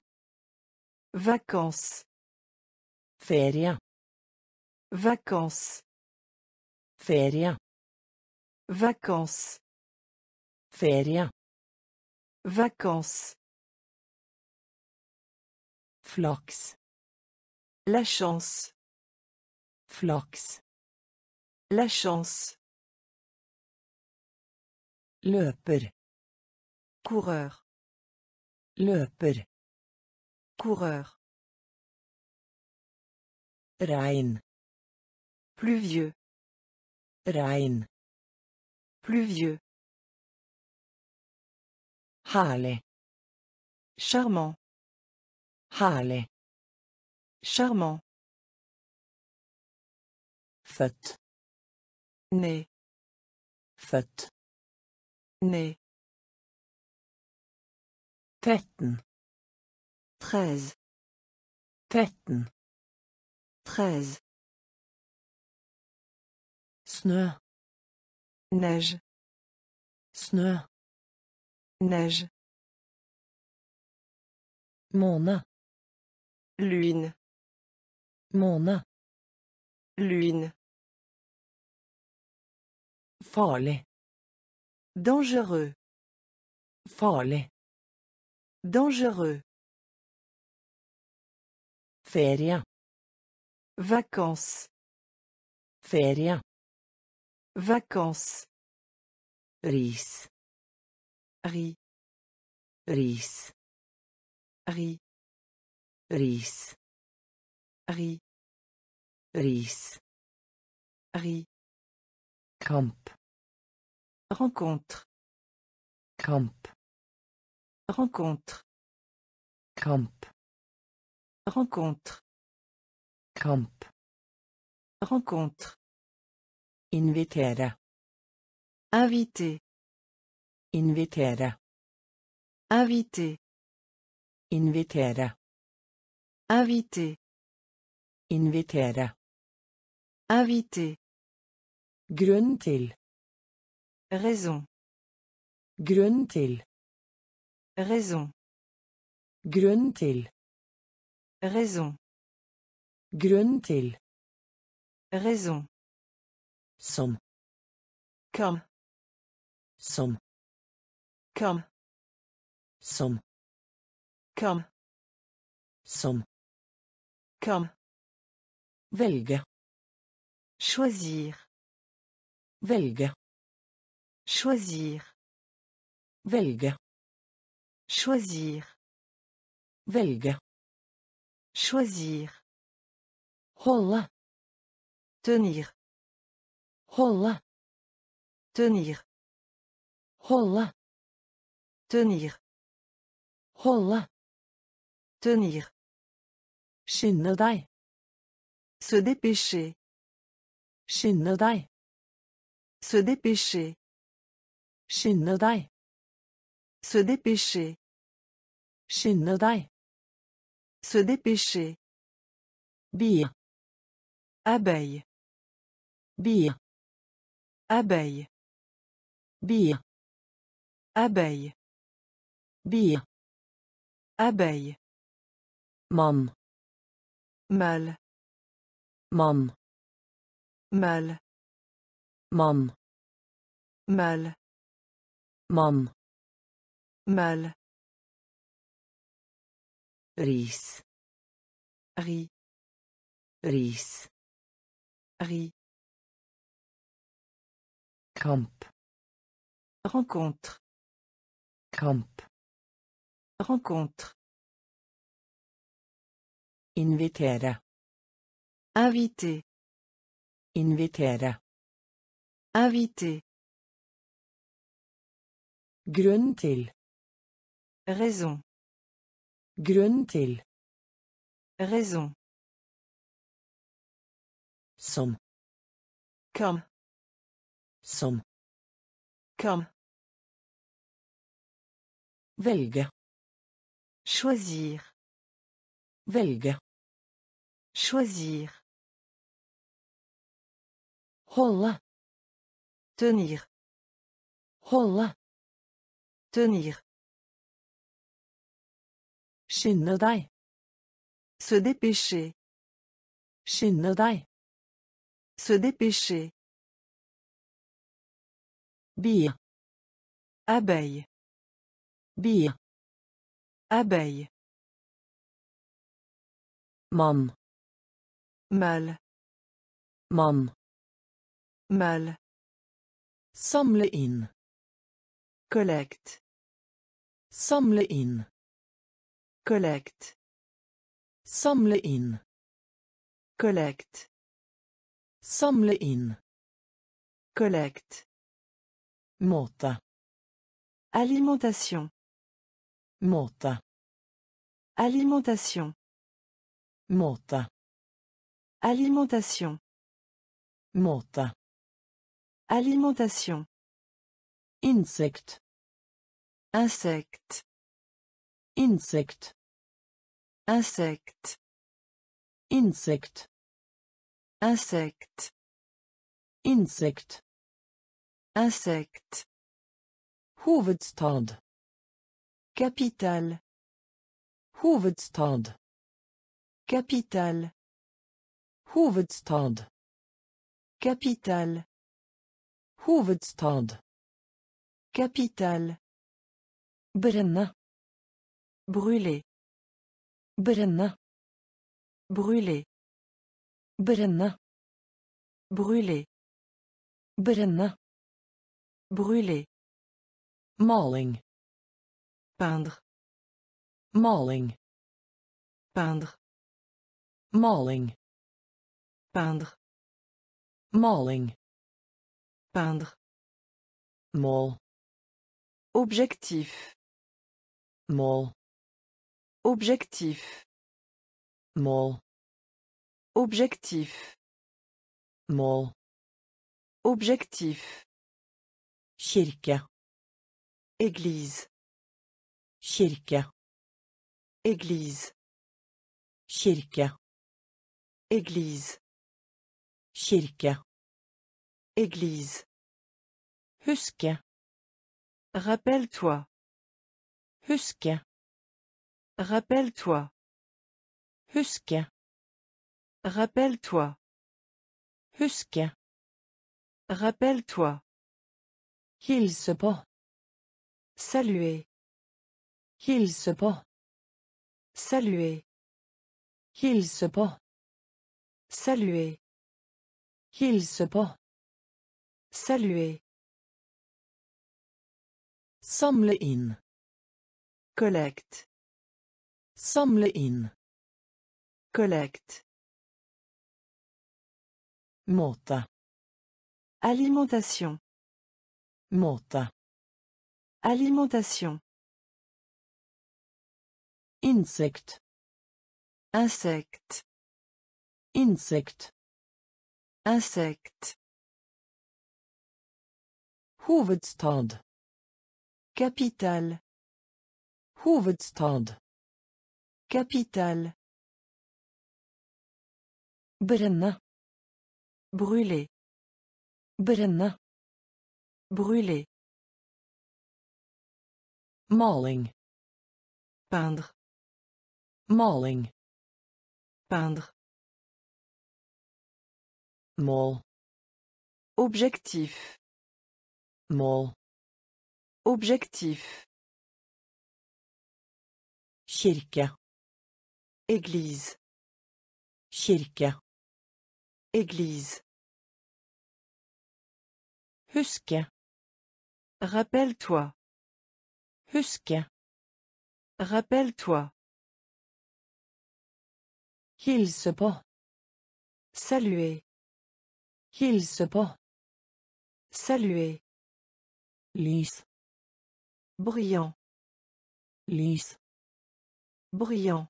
Vacances. Ferie. Vacances. Ferie. Vacances. Ferie. Vacances. Flaks. La chance. Flaks. La chance. Løper. Coureur. Løper. Coureur. Regn. Pluvieux. Regn. Pluvieux. Herlig. Charmant. Herlig. Charmant. Født. Né. Født. Né. Tretten. Treize. Tretten. Treize. Snø. Neige. Snø. Neige. Måne. Lune. Måne. Lune. Farlig. Dangereux. Farlig. Dangereux. Ferie. Vacances. Ferie. Vacances. Ris. Riz. Ris. Riz. Ris. Riz. Ris. Riz. Kamp. Rencontre. Kamp. Rencontre. Kamp. Rencontre. Kamp. Rencontre. Invitere. Invité. Invitere. Invité. Invitere. Invité. Invitere. Invité. Grunn til. Raison. Grunn til. Raison. Grunn til. Raison. Grunn til. Raison. Som. Comme. Som. Comme. Som. Comme. Som. Comme. Velge. Choisir. Velge. Choisir. Velge. Choisir. Velge. Choisir. Holde. Tenir. Holde. Tenir. Holde. Tenir. Holde. Tenir. Skynde deg. Se dépêcher. Skynde deg. Se dépêcher. Skynde deg. Se dépêcher. Skynde deg. Se dépêcher. Bie. Abeille. Bie. Abeille. Bie. Abeille. Bie. Abeille. Mann. Mâle. Mann. Mâle. Mann. Mâle. Mann. Mâle. Ris. Riz. Ris. Riz. Kamp. Rencontre. Kamp. Rencontre. Invitere. Invité. Invitere. Invité. Grunn til. Raison. Grunn til. Raison. Som. Comme. Som. Comme. Velge. Choisir. Velge. Choisir. Holde. Tenir. Holde. Tenir. Skynde deg. Se dépêcher. Skynde deg. Se dépêcher. Bie. Abeille. Bie. Abeille. Mann. Mal. Mann. Mal. Samle inn. Collecte. Samle inn. Collecte. Samle inn. Collecte. Samle inn. Collecte. Måte. Alimentation. Måte. Alimentation. Måte. Alimentation. Måte. Alimentation. Insekt. Insecte. Insekt. Insecte. Insekt. Insecte. Insekt. Insecte. Hovedstad. Capitale. Hovedstad. Capitale. Hovedstad. Capitale. Hovedstad. Capitale. Brenne. Brûler. Brenne. Brûler. Brenne. Brûler. Brenne. Brûler. Maling. Peindre. Maling. Peindre. Maling. Peindre. Maling. Peindre. Mål. Objectif. Mål. Objectif. Mål. Objectif. Mål. Objectif. Kirke. Église. Kirke. Église. Kirke. Église. Kirke. Église. Huske. Rappelle-toi. Huske. Rappelle-toi. Huske. Rappelle-toi. Huske. Rappelle-toi. Hilse på. Saluer. Hilse på. Saluer. Hilse på. Saluer. Hilse på. Saluer. Samle inn. Collecte. Samle inn. Collecte. Måte. Alimentation. Måte. Alimentation. Insekt. Insecte. Insekt. Insecte. Hovedstad. Capitale. Hovedstad. Capitale. Brenne. Brûler. Brenne. Brûler. Maling. Peindre. Maling. Peindre. Objectif. Objectif. Kirke. Église. Kirke. Église. Huske. Rappelle-toi. Huske. Rappelle-toi. Hilse på. Saluer. Hilse på. Saluer. Lys. Bruyant. Lys. Bruyant.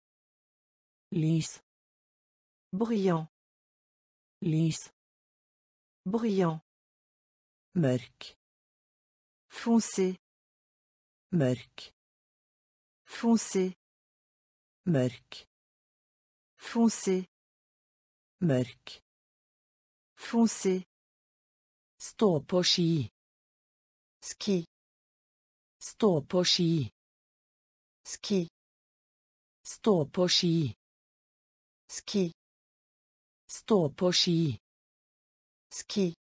lys Bruyant. lys Bruyant. mørk Foncé. mørk Foncé. mørk Foncé. mørk Foncé. stå på ski Ski. stå på ski Ski. stå på ski Ski. stå på ski Ski.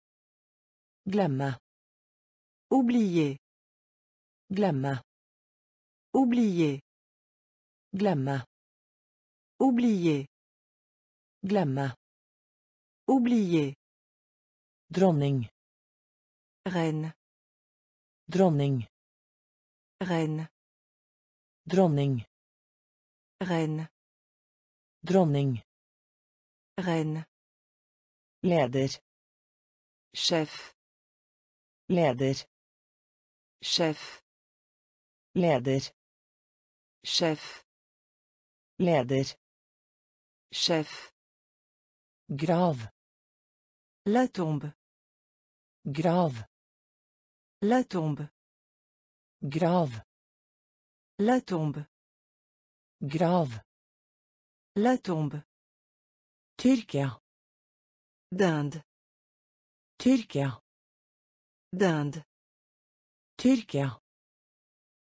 glemme Oublier. glemme Oublier. glemme Oublier. glemme Oublier. Dronning Reine. dronning Reine. dronning Reine. dronning Reine. leder Sjef. leder Sjef. leder Sjef. leder Sjef. grav La tombe. grav La tombe. grav La tombe. grav La tombe. Tyrkia D'Inde. Tyrkia D'Inde. Tyrkia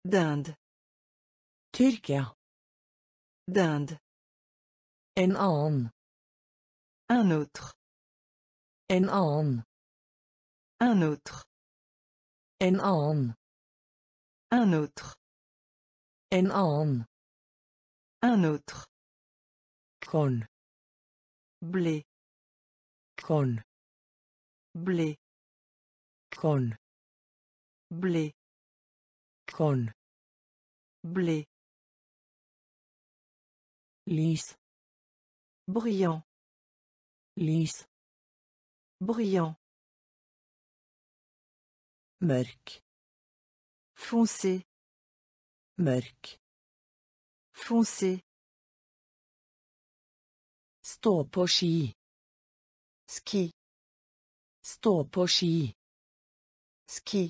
D'Inde. Tyrkia D'Inde. en annen Un autre. En annen Un autre. en annen Un autre. en annen Un autre. korn Blé. korn Blé. korn Blé. korn Blé. lys Bruyant. lys Bruyant. mørk Foncé. mørk Foncé. stå på ski Ski. stå på ski Ski.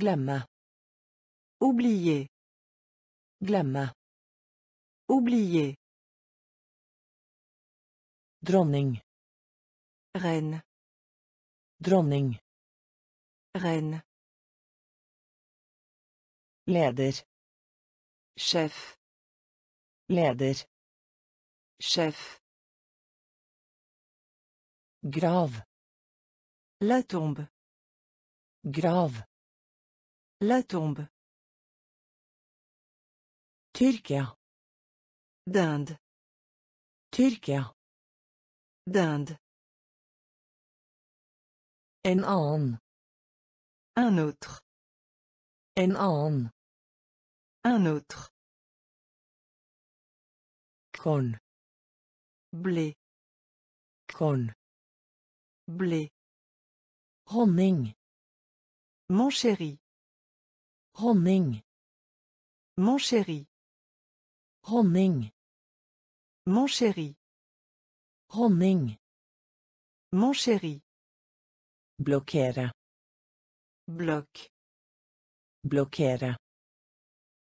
glemme Oublier. glemme Oublier. Dronning Reine. dronning Reine. leder Sjef. leder Sjef. grav La tombe. grav La tombe. Tyrkia D'Inde. Tyrkia D'Inde. en annen Un autre. en annen Un autre. korn Blé. korn Blé. honning Mon chéri. honning Mon chéri. honning Mon chéri. Honning Mon chéri. blokkere Bloc. blokkere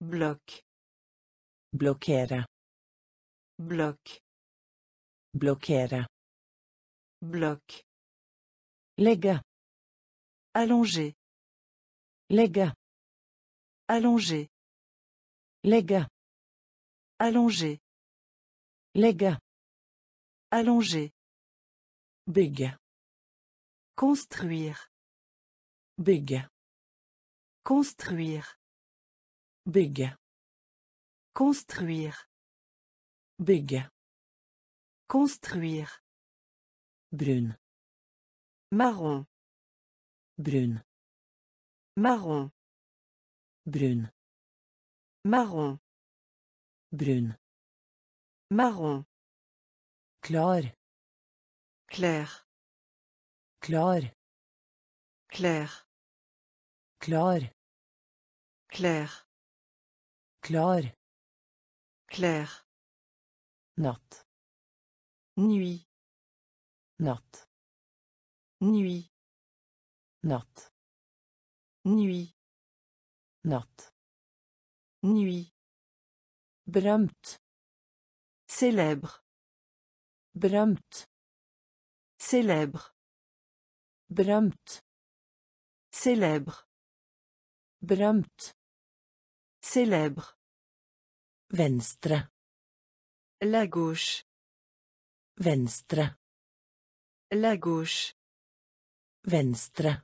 Bloc. blokkere Bloc. blokkere Bloc. legge Allongé. legge Allongé. legge Allongé. legge Allongé. bygge Construire. bygge Construire. bygge Construire. bygge Construire. brun Marron. brun Marron. brun Marron. brun Marron. Klar Clair. klar Clair. klar Clair. klar Clair. Natt. Nuit. Natt. Nuit. Natt. Nuit. Natt. Nuit. Berømt. Célèbre. Berømt. Célèbre. Berømt. Célèbre. Berømt. Célèbre. Venstre. La gauche. Venstre. La gauche. Venstre.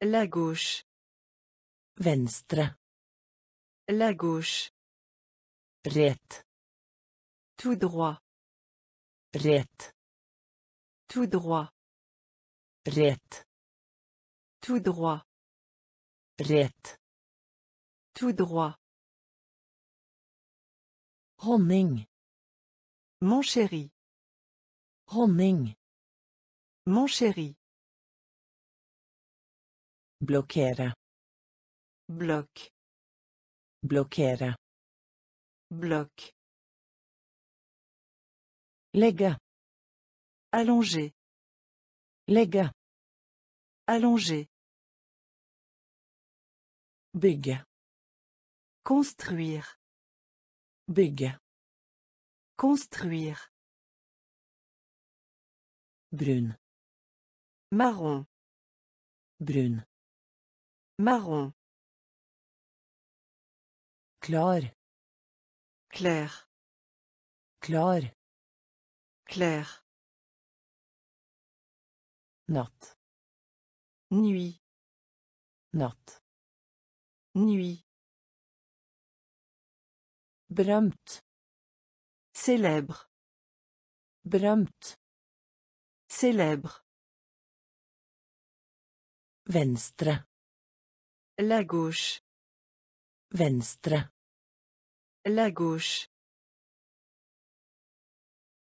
La gauche. Venstre. La gauche. Rett. Tout droit. Tout droit. Rett. Tout droit. Rett. Tout droit. Honning. Mon chéri. Honning. Mon chéri. Blokkere. Bloc. Blokkere. Bloc. Legge. Allongé. Legge. Allongé. Bygge. Construire. Bygge. Construire. Brun. Marron. Brun. Marron. Klar. Clair. Klar. Clair. Natt. Nuit. Natt. Nuit. Berømt. Célèbre. Berømt. Célèbre. Venstre. La gauche. Venstre. La gauche.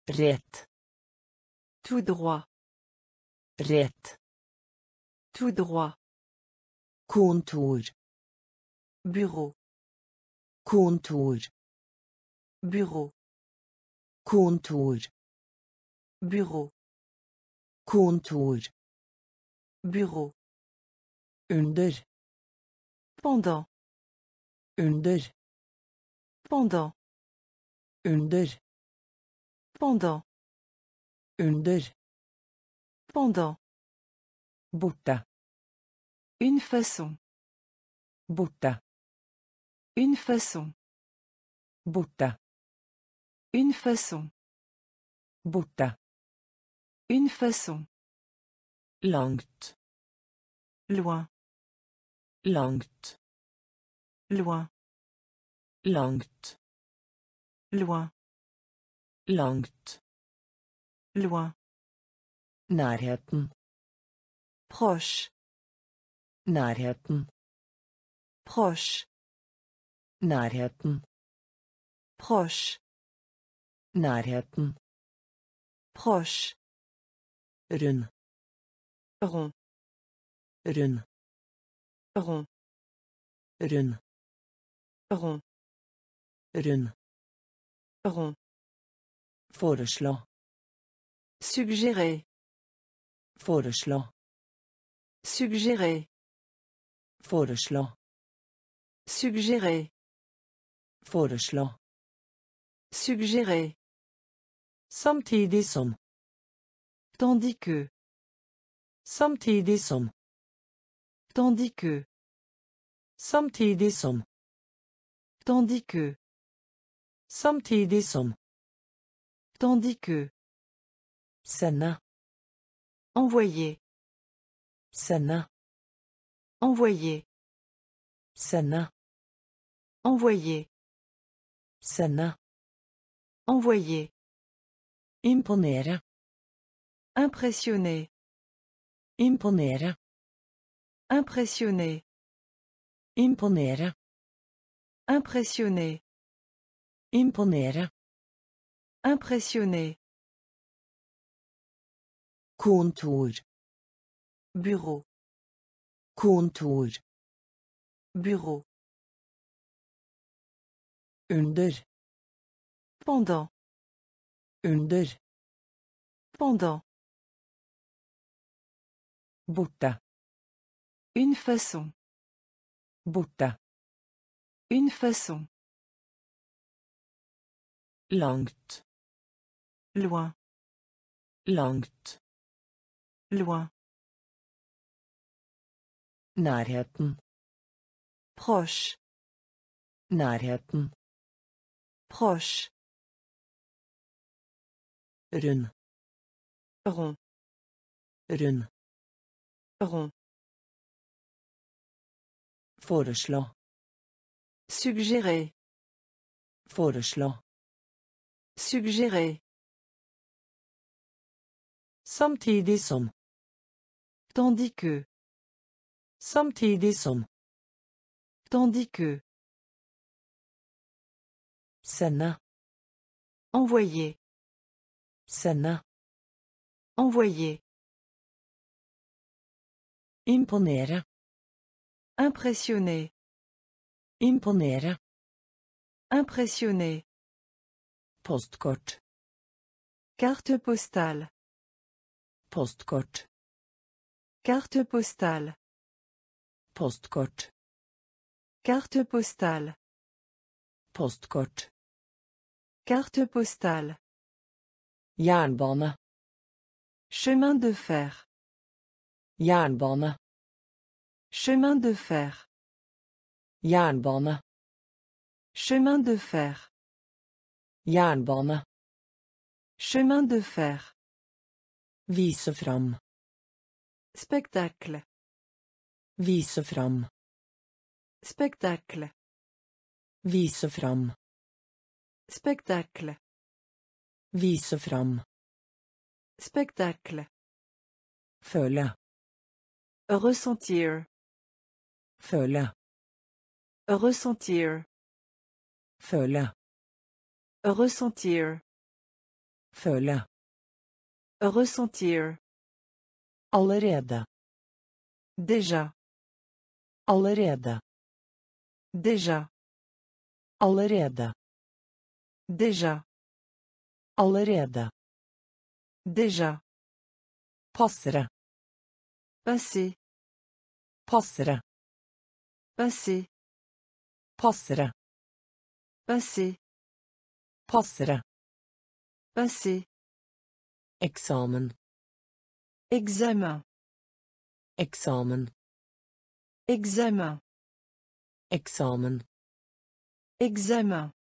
Rett. Tout droit. Rett. Tout droit. Kontor. Bureau. Kontor. Bureau. Kontor. Bureau. Kontor. Bureau. Under. Pendant. Under. Pendant. Under. Pendant. Under. Pendant. Borte. Une façon. Borte. Une façon. Borte. Une façon. Borte. Une façon. Langt. Loin. Langt. Loin. Langt. Loin. Langt. Loin. Nærheten. Proche. Nærheten. Proche. Nærheten. Proche. Nærheten. Proche. Rund. Rund. Rond. Rund. Rond. Rund. Rond. Foreslå. Suggérer. Foreslå. Suggérer. Foreslå. Suggérer. Foreslå. Suggérer. Samtidig som. Tandis que. Samtidig som. Tandis que. Samtidig som. Tandis que. Samtidig som. Tandis que. Sende. Envoyer. Sende. Envoyer. Sende. Envoyer. Sende. Envoyer. Imponere. Impressionner. Imponere. Impressionner. Imponere. Impressionner. Imponere. Impressionner. Kontor. Bureau. Kontor. Bureau. Under. Pendant. Under. Pendant. Borte. Une façon. Borte. Une façon. Langt. Loin. Langt. Loin. Nærheten. Proche. Nærheten. Proche. Rund. Rond. Rund. Rond. Foreslå. Suggérer. Foreslå. Suggérer. Samtidig som. Tandis que. Samtidig som. Tandis que. Sende. Envoyer. Sende. Envoyer. Imponere. Impressionner. Imponere. Impressionner. Postkort. Carte postale. Postkort. Carte postale. Postkort. Carte postale. Postkort. Carte postale. Jernbane. Chemin de fer. Jernbane. Chemin de fer. Jernbane. Chemin de fer. Jernbane. Chemin de fer. Vise fram. Spectacle. Vise fram. Spectacle. Vise fram. Spectacle. Vise fram. Spectacle. Føle. Ressentir. Føle. Ressentir. Føle. Ressentir. Føle. Ressentir. Allerede. Déjà. Allerede. Déjà. Allerede. Déjà. Allerede. Déjà. Passere. Passé. Passere. Passé. Passere. Passé. Passere. Passé. Eksamen. Examen. Eksamen. Examen. Eksamen. Examen.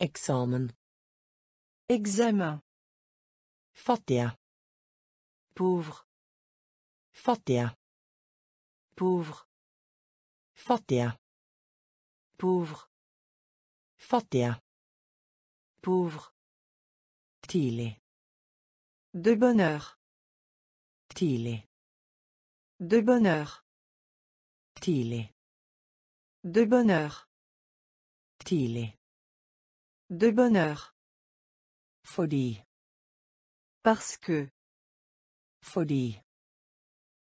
Eksamen. Examen. Fattige. Pauvre. Fattige. Pauvre. Fattige. Pauvre. Fattige. Pauvre. Tidlig. De bonheur. Tidlig. De bonheur. Tidlig. De bonheur. Tidlig. De bonheur. Fordi. Parce que. Fordi.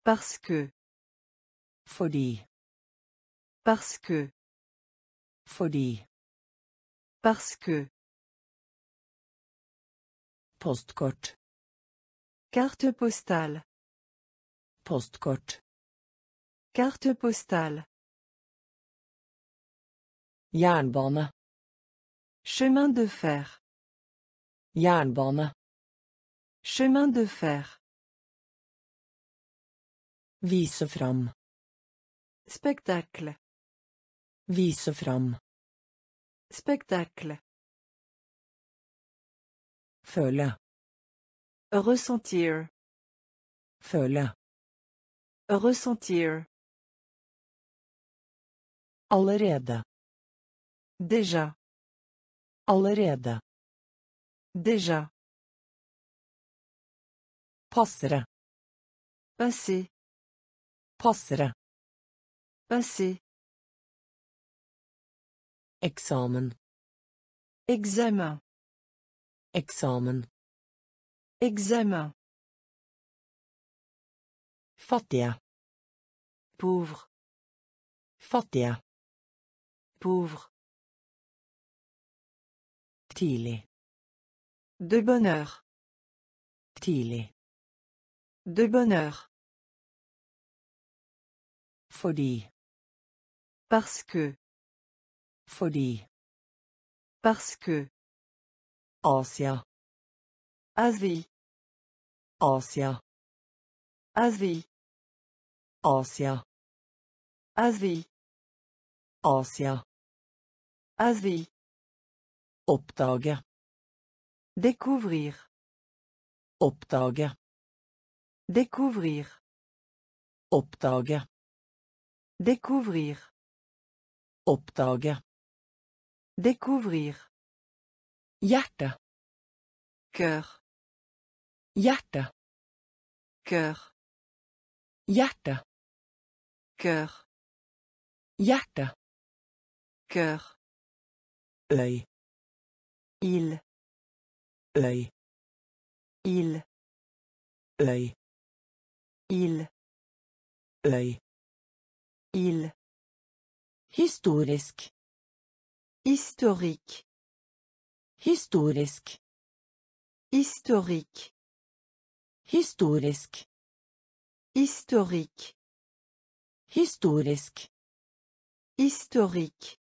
Parce que. Fordi. Parce que. Fordi. Parce que. Postkort. Carte postale. Postkort. Carte postale. Jernbane. Chemin de fer. Jernbane. Chemin de fer. Vise fram. Spectacle. Vise fram. Spectacle. Føle. Ressentir. Føle. Ressentir. Allerede. Déjà. Allerede. Déjà. Passere. Passé. Passere. Passé. Eksamen. Examen. Eksamen. Examen. Fattige. Pauvre. Fattige. Pauvre. Tidlig. De bonne heure. Tidlig. De bonne heure. Fordi. Parce que. Fordi. Parce que. Asia. Asie. Asia. Asie. Asia. Asie. Asia. Asie. Oppdage. Découvrir. Oppdage. Découvrir. Oppdage. Découvrir. Oppdage. Découvrir. Hjerte. Cœur. Hjerte. Cœur. Hjerte. Cœur. Hjerte. Cœur. Øy. Il. Øy. Il. Øy. Il. Øy. Il. Historisk. Historique. Historisk. Historique. Historisk. Historique. Historisk. Historique.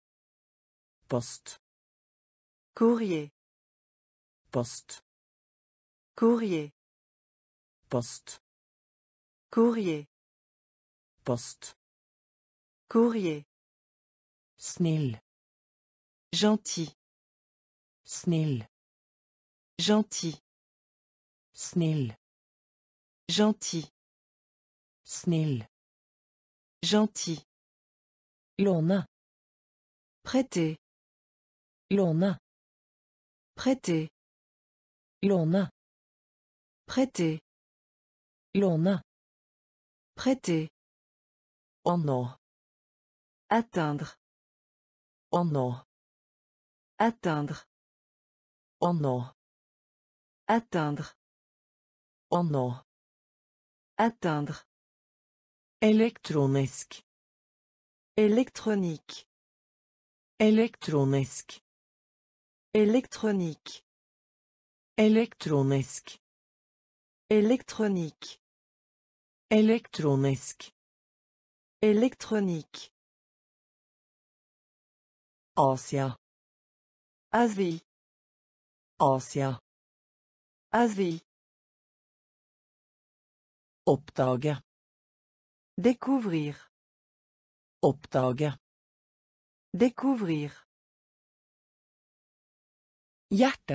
Post. Courrier. Post. Courrier. Post. Courrier. Post. Courrier. Snill. Gentil. Snill. Gentil. Snill. Gentil. Snill. Gentil. Låne. Prêter. Låne. Prêter. Låne. Prêter. Låne. Prêter. Å nå. Atteindre. Å nå. Atteindre. Å nå. Atteindre. Nå. Atteindre. Elektronisk. Électronique. Elektronisk. Électronique. Elektronisk. Électronique. Elektronisk. Électronique. Asia. Asie. Asia. Asie. Oppdage. Découvrir. Oppdage. Découvrir. Hjerte.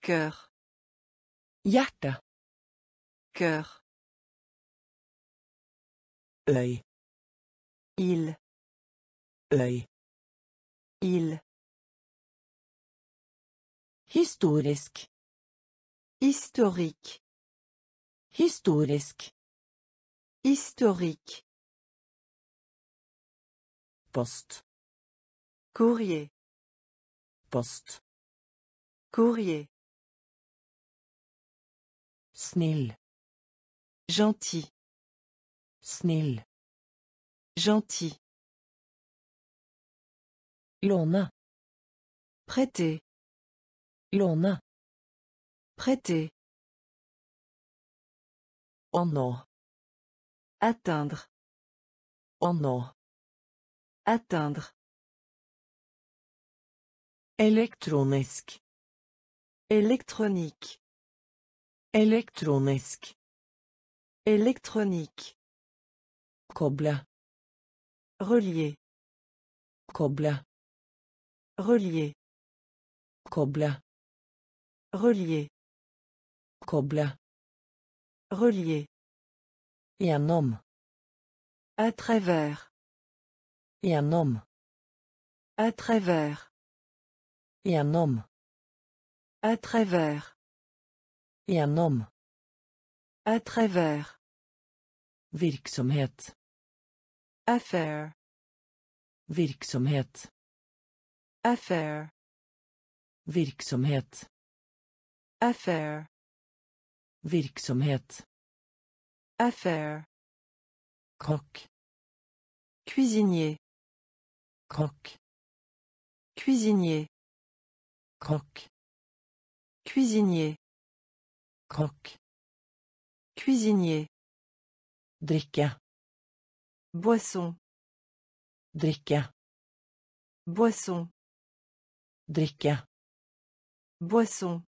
Cœur. Hjerte. Cœur. Øy. Il. Øy. Il. Historisk. Historique. Historisk. Historique. Post. Courrier. Post. Courrier. Snill. Gentil. Snill. Gentil. Låne. Prêter. Låne. Prêter. Nå. Atteindre. Å nå. Atteindre. Elektronisk. Électronique. Elektronisk. Électronique. Koble. Relier. Koble. Relier. Koble. Relier. Koble. Relier. Gjennom. À travers. Gjennom. À travers. Gjennom. À travers. Gjennom. À travers. Virksomhet. Affaire. Virksomhet. Affaire. Virksomhet. Affaire. Virksomhet. Affaire. Kokk. Cuisinier. Kokk. Cuisinier. kokk, Cuisinier. kokk, Cuisinier. drikke, Boisson. drikke, Boisson. drikke, Boisson.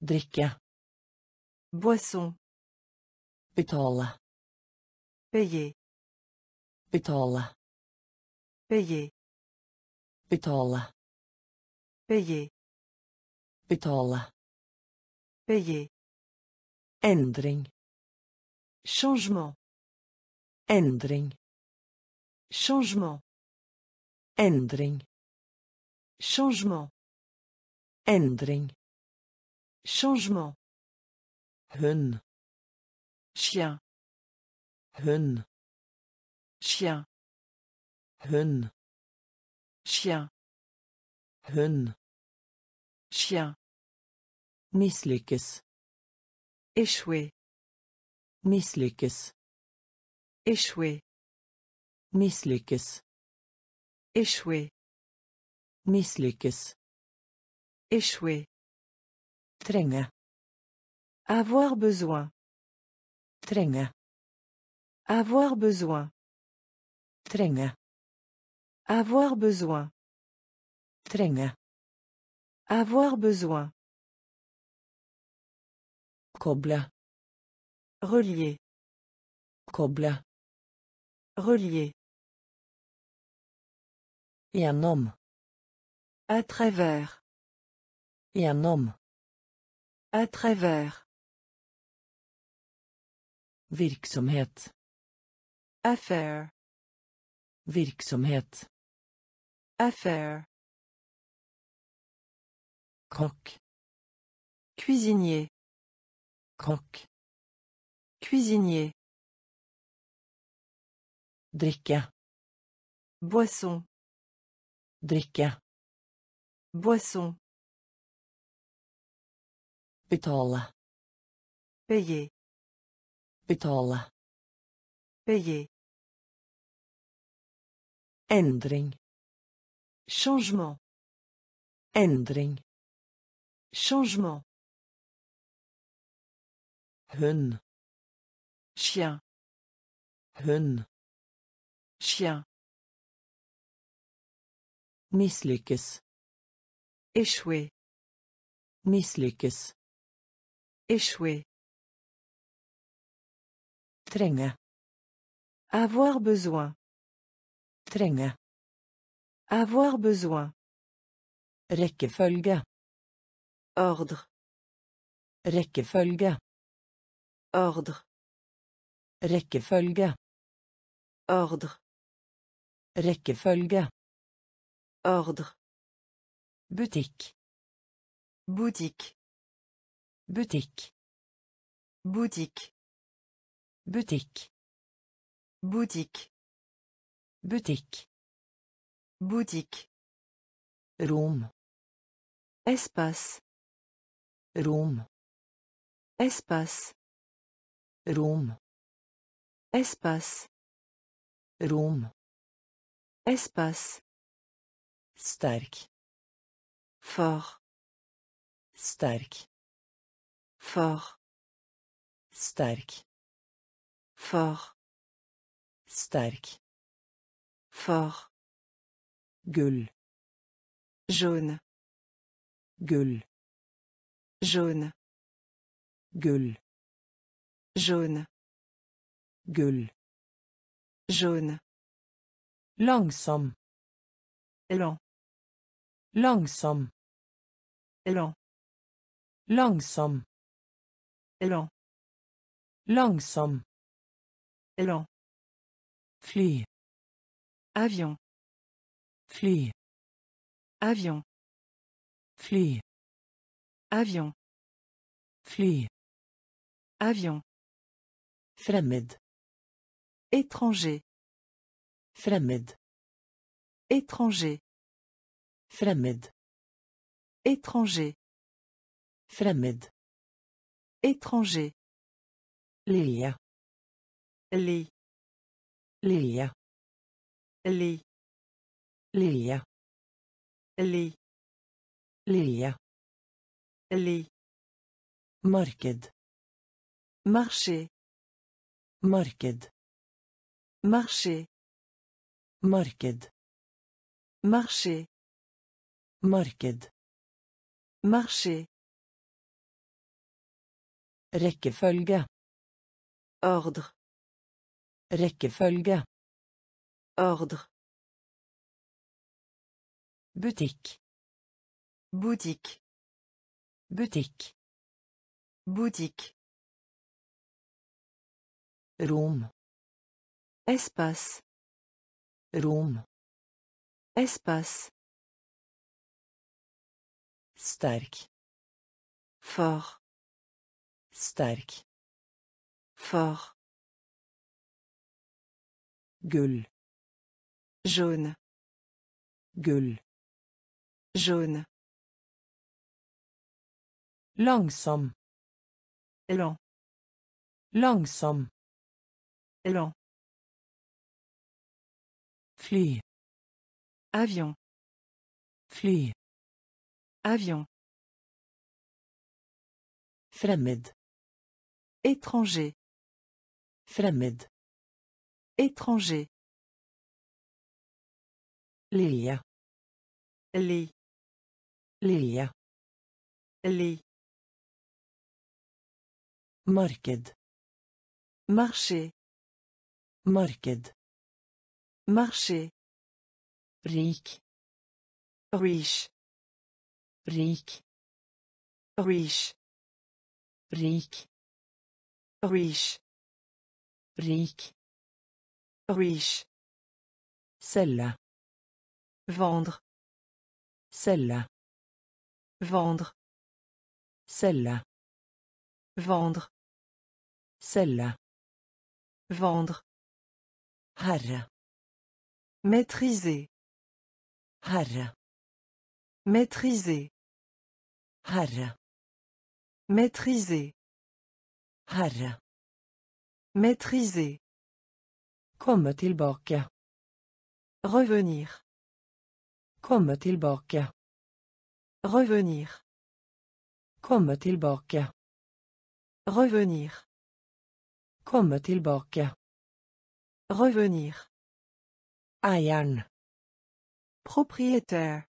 drikke, Boisson. betale, Payer. betale, Payer. betale, Payer. betale, Payer. endring, Changement. endring, Changement. endring, Changement. endring, Changement. Hund, Chien. hund, Chien. hund, Chien. hund, Chien. mislykkes, Échouer. mislykkes, Échouer. mislykkes, Échouer. mislykkes, Échouer. trenge, Avoir besoin. trenge, Avoir besoin. trenge, Avoir besoin. trenge, Avoir besoin. koble, Relier. koble, Relier. gjennom, À travers. gjennom, À travers. Virksomhet, Affaire. virksomhet, Affaire. kokk, Cuisinier. kokk, Cuisinier. drikke, Boisson. drikke, Boisson. betale, Payer. Betale, Payer. endring, Changement. endring, Changement. hund, Chien. hund, Chien. mislykkes, Échouer. mislykkes, Échouer. Trenge, Avoir besoin. trenge, Avoir besoin. rekkefølge, Ordre. rekkefølge, Ordre. rekkefølge, Ordre. rekkefølge, Ordre. butikk, Boutique. butikk, Boutique. Butikk, Boutique. butikk, Boutique. rom, Espace. rom, Espace. rom, Espace. rom, Espace. sterk, Fort. sterk, Fort. sterk, Fort. sterk, Fort. gull, Jaune. gull, Jaune. gull, Jaune. gull, Jaune. langsom, Lent. langsom, Lent. langsom, Lent. langsom, Lent. fly, Avion. fly, Avion. fly, Avion. fly, Avion. fremmed, Étranger. fremmed, Étranger. fremmed, Étranger. fremmed, Étranger. lilje, Lit. lilje, Lit. lilje, Lit. Lilje. lit, Marked. marché, Marked. marché, Marked. marché, Marked. marché, Rekkefølge. ordre, Rekkefølge. ordre, Butikk. boutique, Butikk. boutique, Rom. espace, Rom. espace, Sterk. fort, Sterk. fort, Gull. jaune, Gull. jaune, Langsom. lent, Langsom. lent, Fly. avion, Fly. avion, Fremmed. étranger, Fremmed. Étranger, Lilje. lit, Lilje. lit, Marked. marché, Marked. marché, Rik. riche, Rik. riche, Rik. riche, Rik. Riche, Selge. vendre, Selge. vendre, Selge. vendre, Selge. vendre, Herre. maîtriser, Herre. maîtriser, Herre. maîtriser, Herre. maîtriser, Komme tilbake. revenir, Komme tilbake. revenir, Komme tilbake. revenir, Komme tilbake. revenir, Eieren. propriétaire,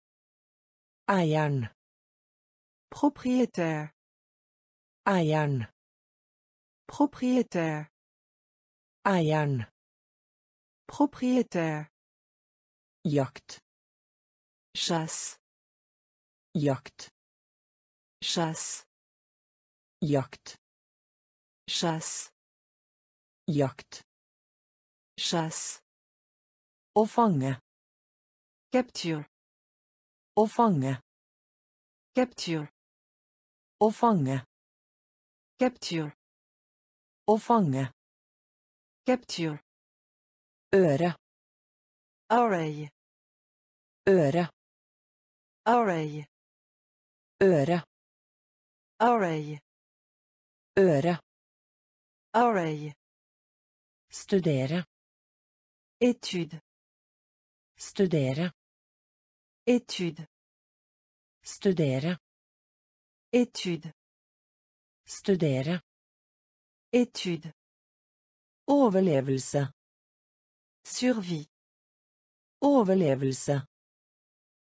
Eieren. propriétaire, Eieren. propriétaire, Eieren. Propriétaire, Jakt. chasse, Jakt. chasse, Jakt. chasse, Jakt. chasse, Å fange. capture, Å fange. capture, Å fange. capture, Å fange. capture, Øre. oreille, Øre. oreille, Øre. oreille, Øre. oreille, Studere. étude, Studere. étude, Studere. étude, Studere. étude, Overlevelse. Survie, Overlevelse.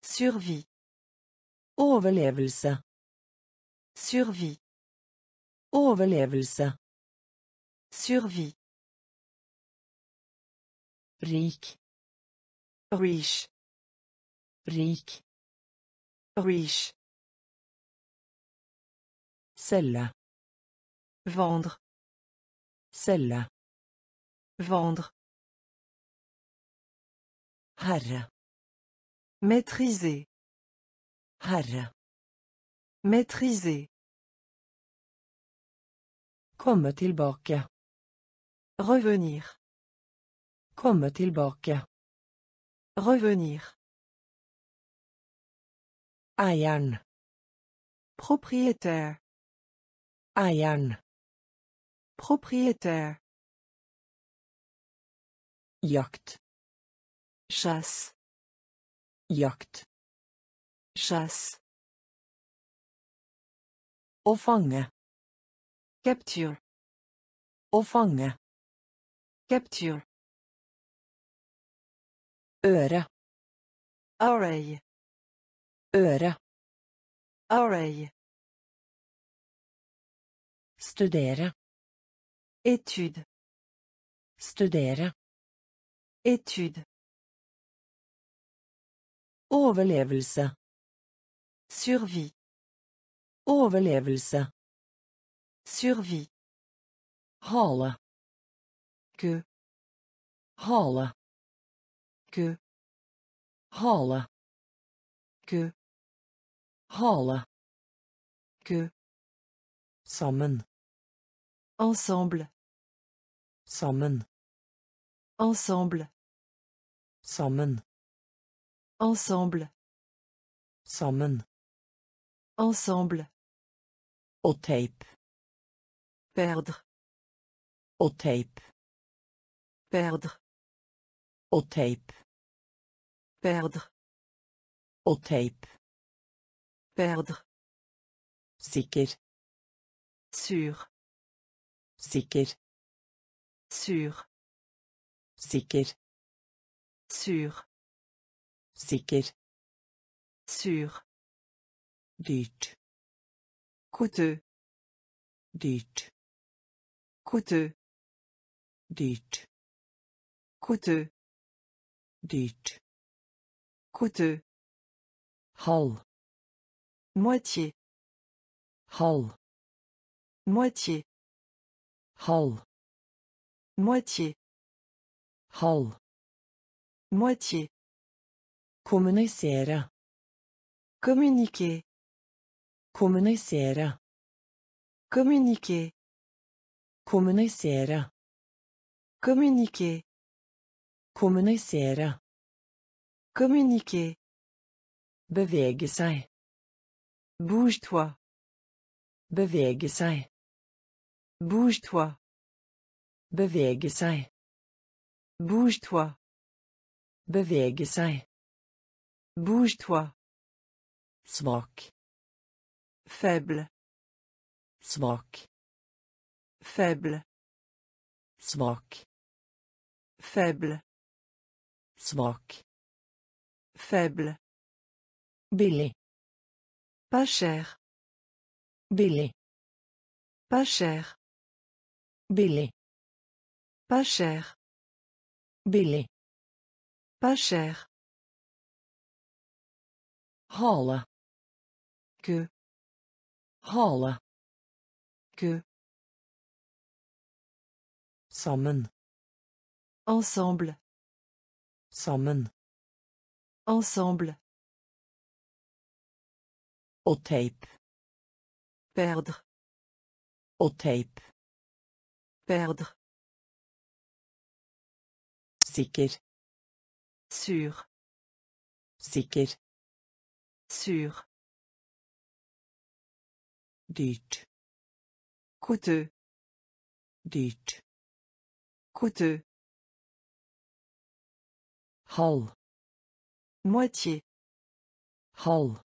survie, Overlevelse. survie, Overlevelse. survie, Rik. riche, Rik. riche, Selge. vendre, Selge. vendre, Herre. maîtriser, Herre. maîtriser, Komme tilbake. revenir, Komme tilbake. revenir, Eieren. propriétaire, Eieren. propriétaire, Jakt. Chasse, Jakt. chasse, Å fange. Capture. Å fange. Capture. Øre. Oreille. Øre. Oreille. Studere. Étude. Studere. Étude. Overlevelse. Survie. Overlevelse. Survie. Hale. Que. Hale. Que. Hale. Que. Hale. Que. Sammen. Ensemble. Sammen. Ensemble. Sammen. Ensemble. Sammen. Ensemble. Å tape. Perdre. Å tape. Perdre. Å tape. Perdre. Å tape. Perdre. Sikker. Sûr. Sikker. Sûr. Sikker. Sûr. Sikker. Sûr. Dyrt. Coûteux. Dyrt. Coûteux. Dyrt. Coûteux. Dyrt. Coûteux. Halv. Moitié. Halv. Moitié. Halv. Moitié. Halv. Moitié. Kommunisere. Communiquer. Kommunisere. Communiquer. Kommunisere. Communiquer. Kommunisere. Communiquer. Bevege seg. Bouge-toi. Bevege seg. Bouge-toi. Bevege seg. Bouge-toi. Bevege seg. Bouge-toi. Svak. Faible. Svak. Faible. Svak. Faible. Svak. Faible. Billig. Pas cher. Billig. Pas cher. Billig. Pas cher. Billig. Pas cher. Hale. Que. Hale. Que. Sammen. Ensemble. Sammen. Ensemble. Å tape. Perdre. Å tape. Perdre. Sikker. Sûr. Sikker. Sûr. Dyrt. Coûteux. Dyrt. Coûteux. Halv. Moitié. Halv.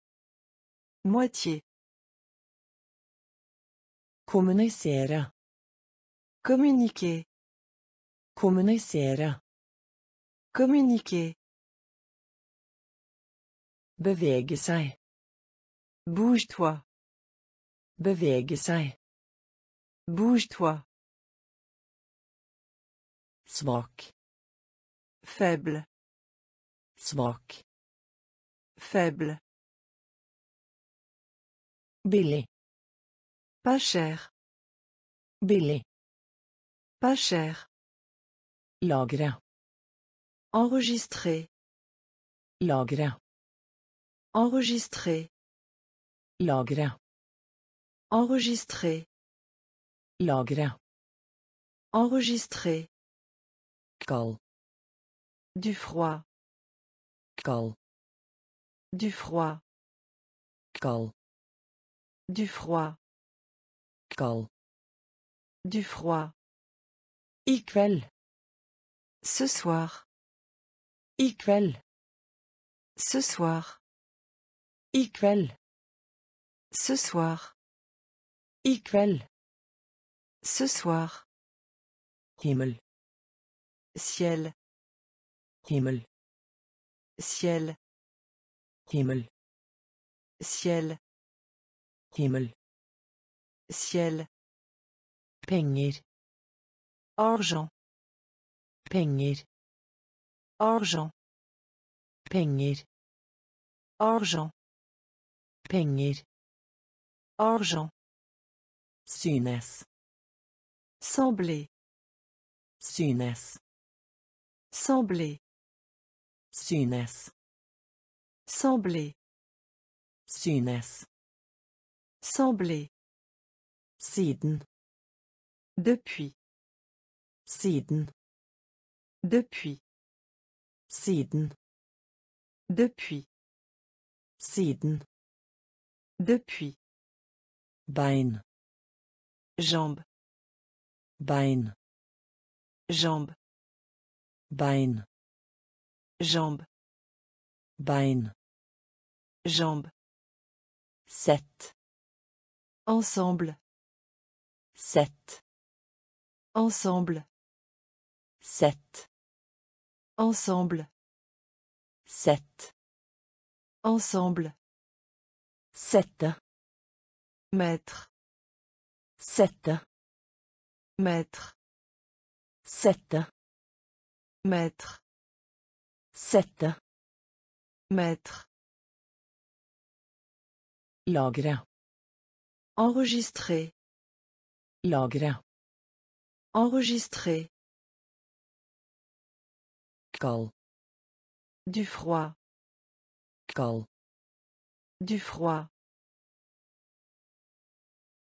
Moitié. Kommunisere. Communiquer. Kommunisere. Communiquer. Bevege. Bouge-toi. Bevege. Bouge-toi. Svak. Faible. Svak. Faible. Billig. Pas cher. Billig. Pas cher. Lagre. Enregistrer. Lagre. Enregistrer. Lagre. Enregistrer. Lagre. Enregistrer. Kald. Du froid. Kald. Du froid. Kald. Du froid. Kald. Du froid. Ce soir. Kveld. Ce soir. Ce soir. Kveld. Ce soir. Himmel. Ciel. Himmel. Ciel. Himmel. Ciel. Himmel. Ciel. Penger. Argent. Penger. Argent. Penger. Argent. Penger. Argent. Synes. Sembler. Synes. Sembler. Synes. Sembler. Synes. Sembler. Siden. Depuis. Siden. Depuis. Siden. Depuis. Siden. Depuis. Bein. Jambe. Bein. Jambe. Bein. Jambe. Bein. Jambe. Sett. Ensemble. Sett. Ensemble. Sett. Ensemble. Sett. Ensemble. Sette. Maître. Sette. Maître. Sette. Maître. Sette. Maître. Lagre. Enregistrer. Lagre. Enregistrer. Kald. Du froid. Kald. Du froid.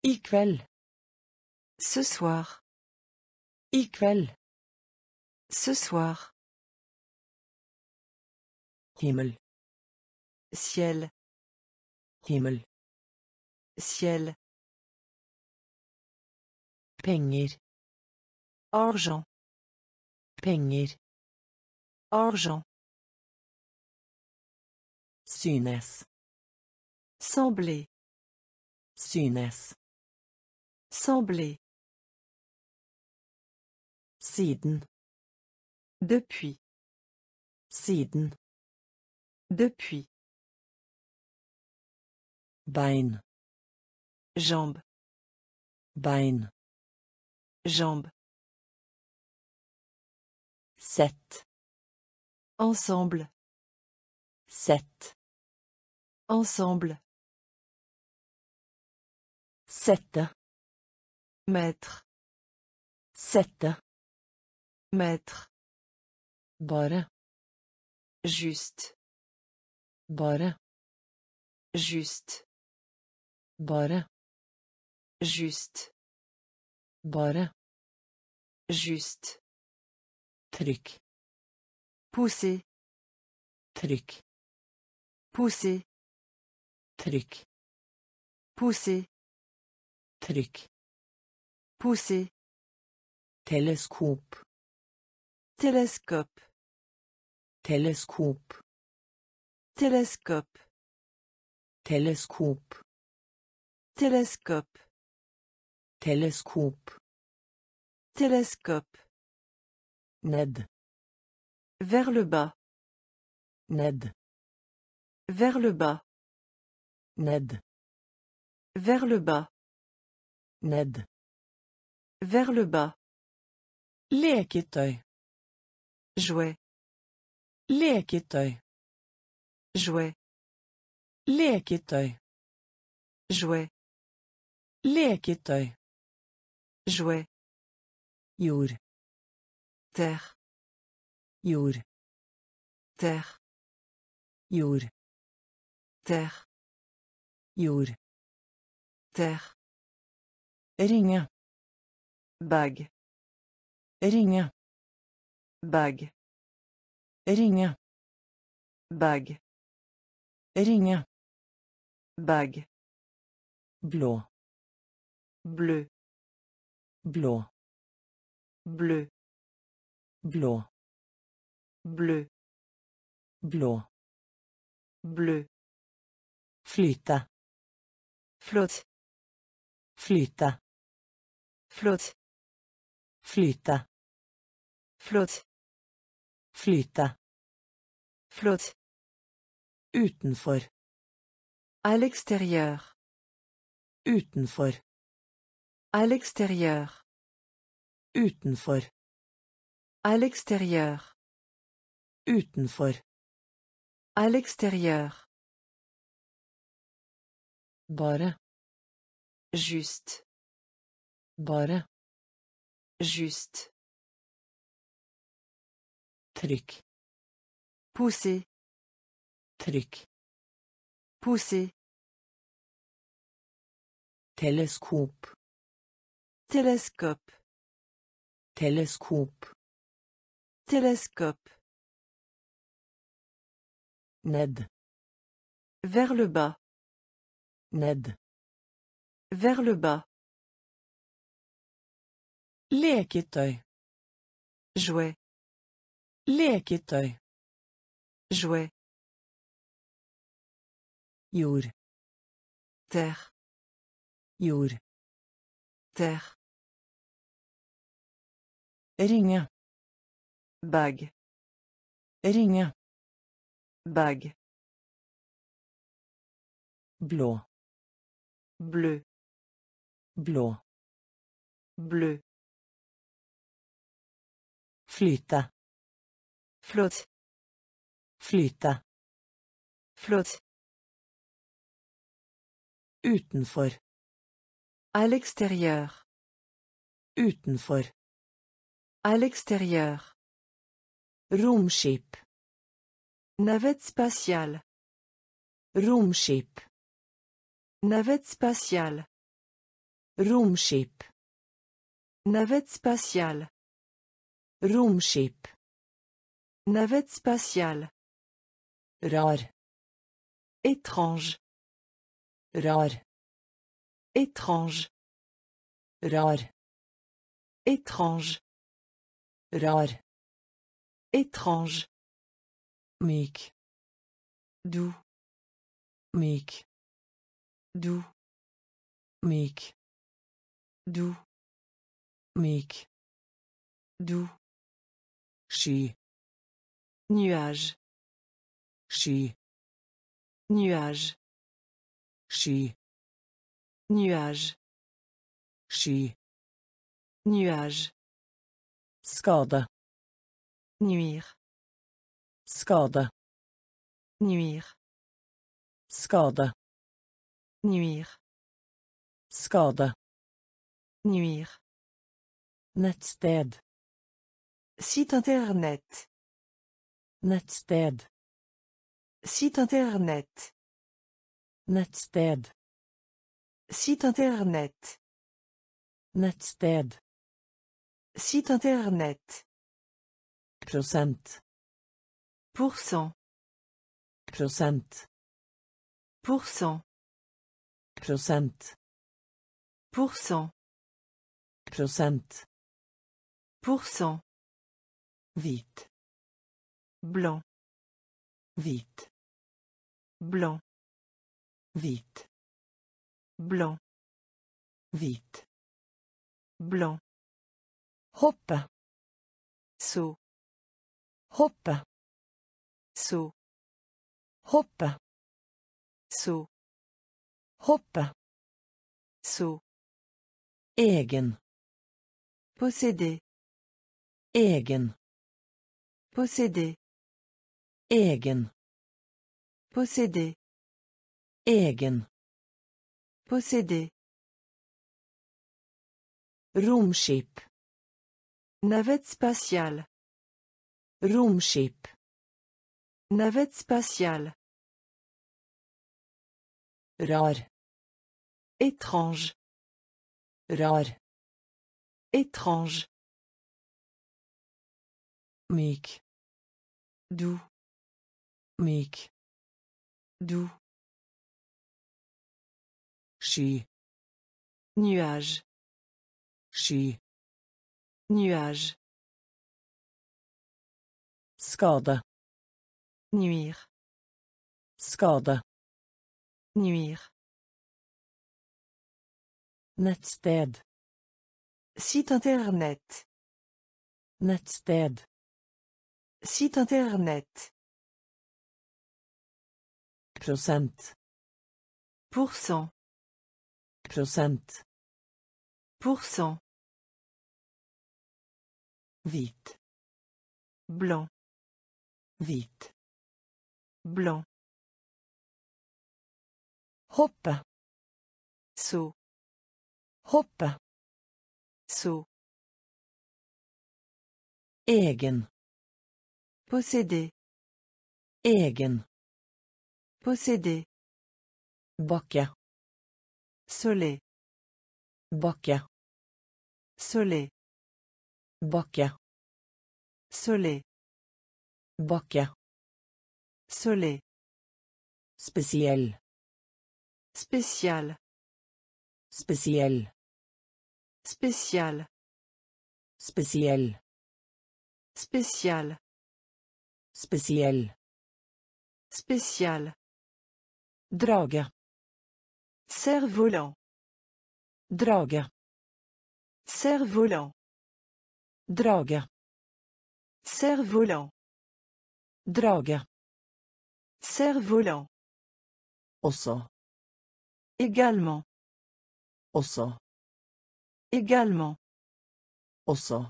Kveld. Ce soir. Kveld. Ce soir. Himmel. Ciel. Himmel. Ciel. Penger. Argent. Penger. Argent. Synes. Sembler. Synes. Sembler. Siden. Depuis. Siden. Depuis. Bein. Jambes. Bein. Jambes. Sept. Ensemble. Sept. Ensemble. Sept. Mètre. Sept. Mètre. Bara. Juste. Bara. Juste. Bara. Juste. Bara. Juste. Truc. Pousser. Truc. Pousser. Truc. Pousser. Truc. Pousser. Teleskop. Télescope. Teleskop. Télescope. Teleskop. Télescope. Teleskop. Télescope. Ned. Vers le bas. Ned. Vers le bas. Ned. Vers le bas. Ned. Vers le bas. Leketøy. Jouet. Leketøy. Jouet. Leketøy. Jouet. Leketøy. Jouet. Jord. Terre. Jord. Terre. Jord. Terre. Jord. Terre. Ringe. Bag. Ringe. Bag. Ringe. Bag. Ringe. Bag. Blå. Blø. Blå. Blø. Blå. Blø. Blå. Blø. Flyte. Flott. Flyte. Flott. Flyte. flotte, Flyte. flotte, Utenfor. à l'extérieur, Utenfor. à l'extérieur, Utenfor. à l'extérieur, Utenfor. à l'extérieur, Bare. juste, Bare. Juste, Trykk. pousser, Trykk. pousser, Teleskop. télescope, Teleskop. télescope, Ned. vers le bas, Ned. vers le bas, Leketøy. jouet, Leketøy. jouet, Jord. terre, Jord. terre, Ringe. bague, Ringe. bague, Blå. bleu, Blå. bleu, Flyte. Flott. Flyte. Flott. Utenfor. à l'extérieur, Utenfor. à l'extérieur, Romskip. navette spatiale, Romskip. navette spatiale, Romskip. navette spatiale, Romskip. navette spatiale, Rar. étrange, Rar. étrange, Rar. étrange, Rar. étrange, Myk. doux, Myk. doux, Myk. doux, Myk. doux, Sky. nuage, Sky. nuage, Sky. nuage, Sky. nuage, Skade. nuire, Skade. nuire, Skade. nuire, Skade. nuire. Site internet, Nettsted. site internet, Nettsted. site internet, Nettsted. site internet, Prosent. pourcent, Prosent. pourcent, Prosent. pourcent, Prosent. pourcent, Hvit. blanc, Hvit. blanc, Hvit. blanc, Hvit. blanc, Hoppe. saut, Hoppe. saut, Hoppe. saut, Hoppe. saut, Egen. posséder, Egen. Posséder, Egen. posséder, Egen. posséder, Romskip. navette spatiale, Romskip. navette spatiale, Rar. étrange, Rar. étrange, Myk. doux, Myk. doux, Sky. nuage, Sky. nuage, Skade. nuire, Skade. nuire, Nettsted. Site internet. Nettsted. Site internet. Prosent. Pourcent. Prosent. Pourcent. Hvit. Blanc. Hvit. Blanc. Hoppe. Saut. Hoppe. Saut. Egen. Posséder. Egen. Posséder. Bakke. Soleil. Bakke. Soleil. Bakke. Soleil. Bakke. Soleil. Spécial. Spesiell. Spécial. Spesiell. Spécial. Spesiell. Spécial. Drage. Cerf-volant. Drage. Cerf-volant. Drage. Cerf-volant. Drage. Cerf-volant. Også. Également. Også. Également. Også.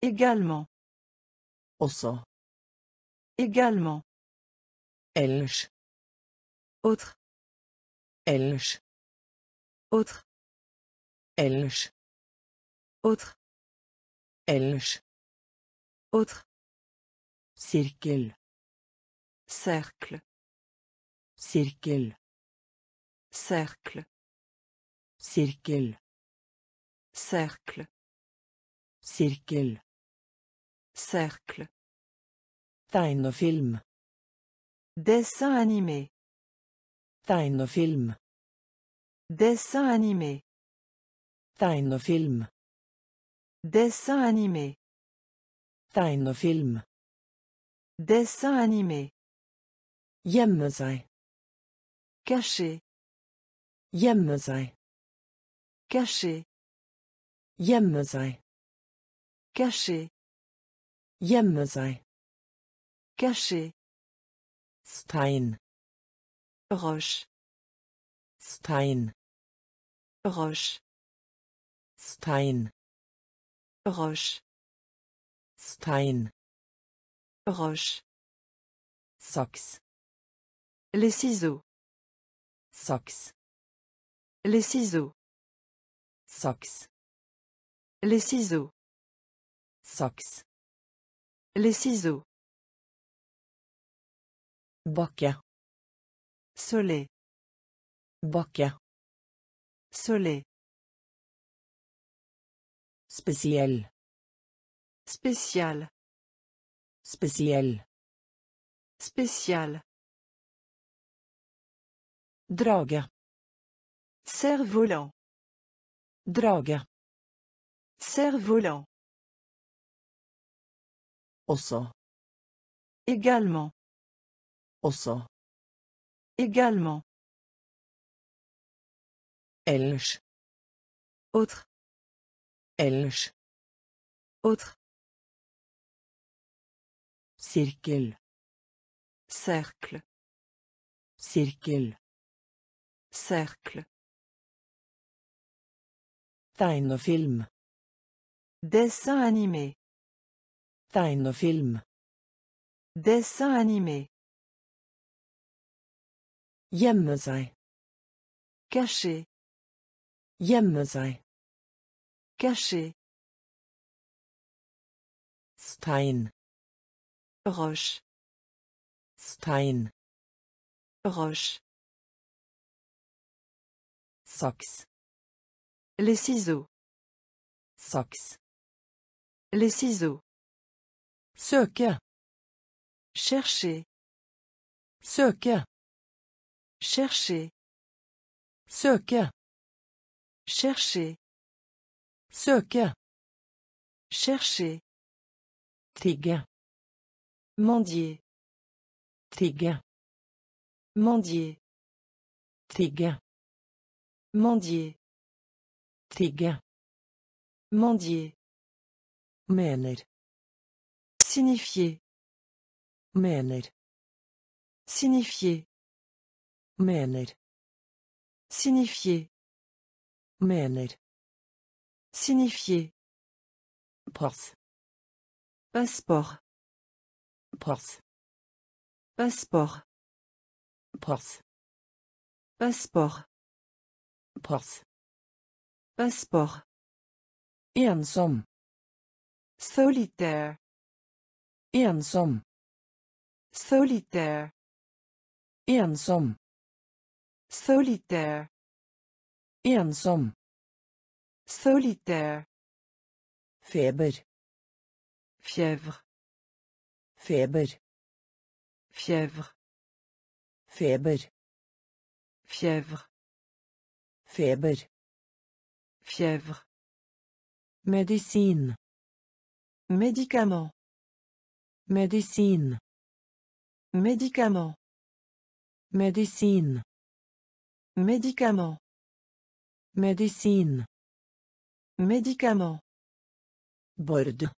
Également. Også. Également. Ellers. Autre. Ellers. Autre. Ellers. Autre. Ellers. Autre. Sirkel. Cercle. Sirkel. Cercle. Sirkel. Cercle. Cercle. Tegnefilm. Dessin animé. Tegnefilm. Dessin animé. Tegnefilm. Dessin animé. Tegnefilm. Dessin animé. Gjemme seg. Caché. Gjemme seg. Caché. Gjemme seg. Caché. Gjemme seg. Caché. Stein. Roche. Stein. Roche. Stein. Roche. Stein. Roche. Saks. Les ciseaux. Saks. Les ciseaux. Saks. Les ciseaux. Saks. Les ciseaux. Bakke. Soleil. Bakke. Soleil. Spesiell. Spécial. Spesiell. Spécial. Drage. Cerf-volant. Drage. Cerf-volant. Også. Également. Også. Également. Ellers. Autre. Ellers. Autre. Sirkel. Cercle. Sirkel. Cercle. Tegnefilm. Dessin animé. Tegnefilm. Dessin animé. Gjemme seg. Caché. Gjemme seg. Caché. Stein. Roche. Stein. Roche. Saks. Les ciseaux. Saks. Les ciseaux. Søke. Chercher. Søke. Chercher. Søke. Chercher. Søke. Chercher. Tigge. Mendier. Tigge. Mendier. Tigge. Mendier. Tigge. Mendier. Mener. Signifier. Mener. Signifier. Mener. Signifier. Mener. Signifier. Pass. Passeport. Pass. Passeport. Pass. Passeport. Pass. Passeport. Ensom. Solitaire. Ensom. Solitaire. Ensom. Solitaire. Ensom. Solitaire. Feber. Fièvre. Feber. Fièvre. Feber. Fièvre. Feber. Fièvre. Médecine. Médicament. Médecine. Médicament. Médecine. Médicament. Médecine. Médicament. Bord.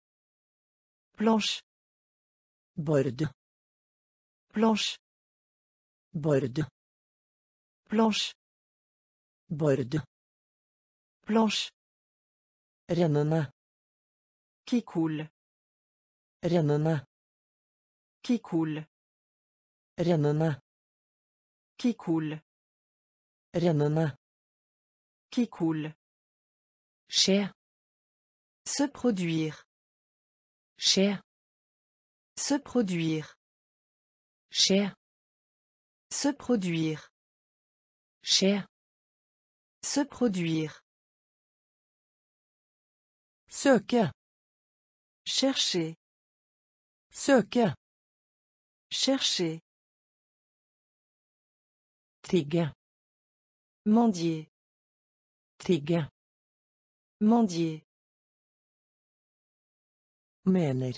Planche. Bord. Planche. Bord. Planche. Bord. Planche. Rennende. Qui coule. Rennende. Qui coule. Rennende. Qui coule. Rennende. Qui coule. Skje. Se produire. Skje. Se produire. Skje. Se produire. Skje. Se produire. Søke. Chercher. Søke. Chercher. Tigge. Mendier. Tigge. Mendier. Mener.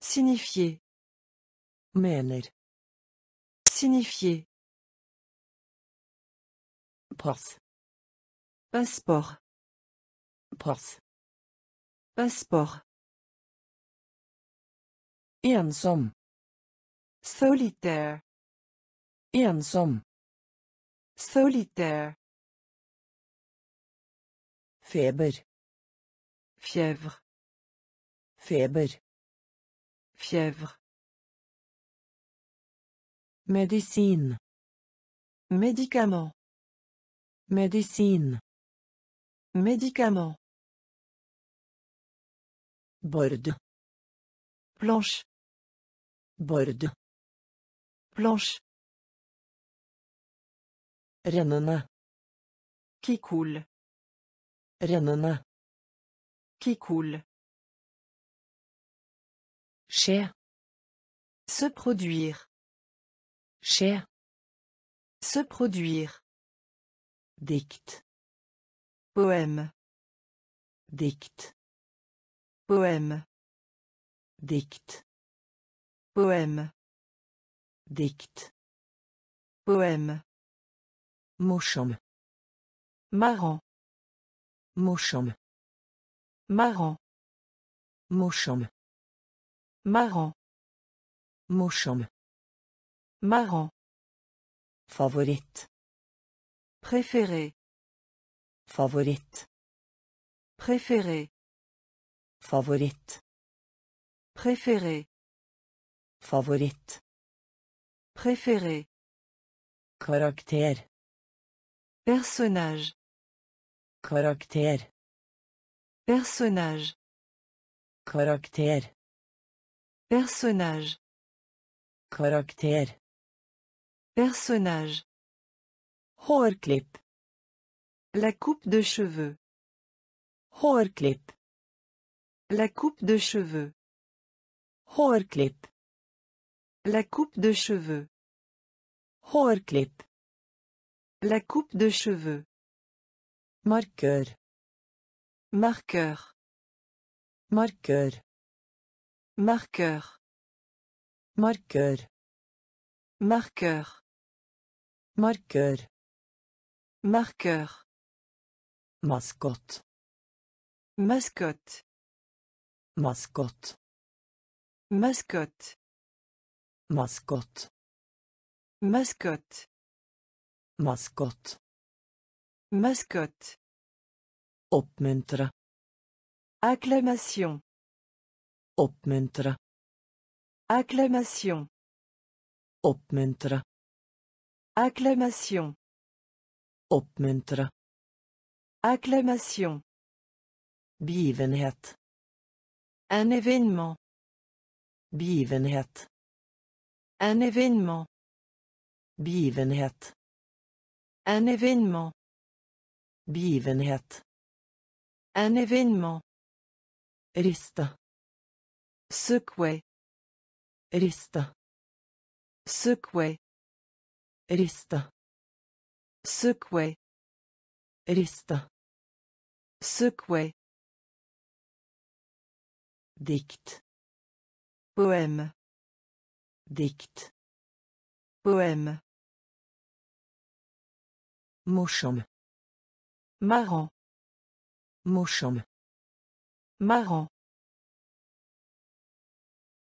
Signifier. Mener. Signifier. Pass. Passeport. Pass. Passeport. Ensom. Solitaire. Ensom. Solitaire. Feber. Fièvre. Feber. Fièvre. Médecine. Médicament. Médecine. Médicament. Bord. Planche. Bord. Planche. Rennende. Qui coule. Rennende. Qui coule. Skje. Se produire. Skje. Se produire. Dikt. Poème. Dikt. Poème. Dikt. Poème. Dikt. Poème. Morsom. Marrant. Morsom. Marrant. Morsom. Marrant. Morsom. Marrant. Favoritt. Préféré. Favoritt. Préféré. Favoritt. Préféré. Favoritt. Préféré. Karakter. Personnage. Karakter. Personnage. Karakter. Personnage. Karakter. Personnage. Hårklipp. La coupe de cheveux. Hårklipp. La coupe de cheveux. Hårklipp. La coupe de cheveux. Hårklipp. La coupe de cheveux. Markør. Marqueur. Markør. Marqueur. Markør. Marqueur. Markør. Marqueur. Maskott. Mascotte. Maskott. Mascotte. Maskott. Mascotte. Maskott. Mascotte. Oppmuntre. Acclamation. Oppmuntre. Acclamation. Oppmuntre. Acclamation. Oppmuntre. Acclamation. Begivenhet. Un événement. Begivenhet. Un événement. Begivenhet. Un événement. Begivenhet. Un événement. Rista. Secouer. Rista. Secouer. Rista. Secouer. Rista. Secouer. Dikt. Poème. Dikt. Poème. Morsom. Marrant. Morsom. Marrant.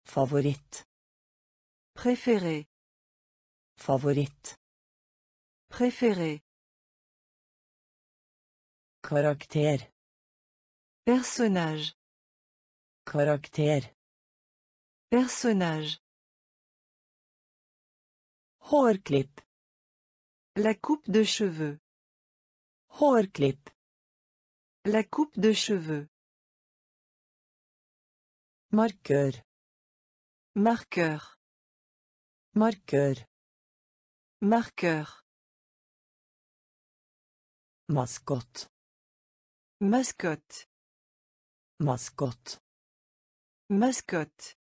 Favoritt. Préféré. Favoritt. Préféré. Karakter. Personnage. Karakter. Personnage. Hårklipp. La coupe de cheveux. Hårklipp. La coupe de cheveux. Markør. Marqueur. Markør. Marqueur. Maskott. Mascotte. Maskott. Mascotte.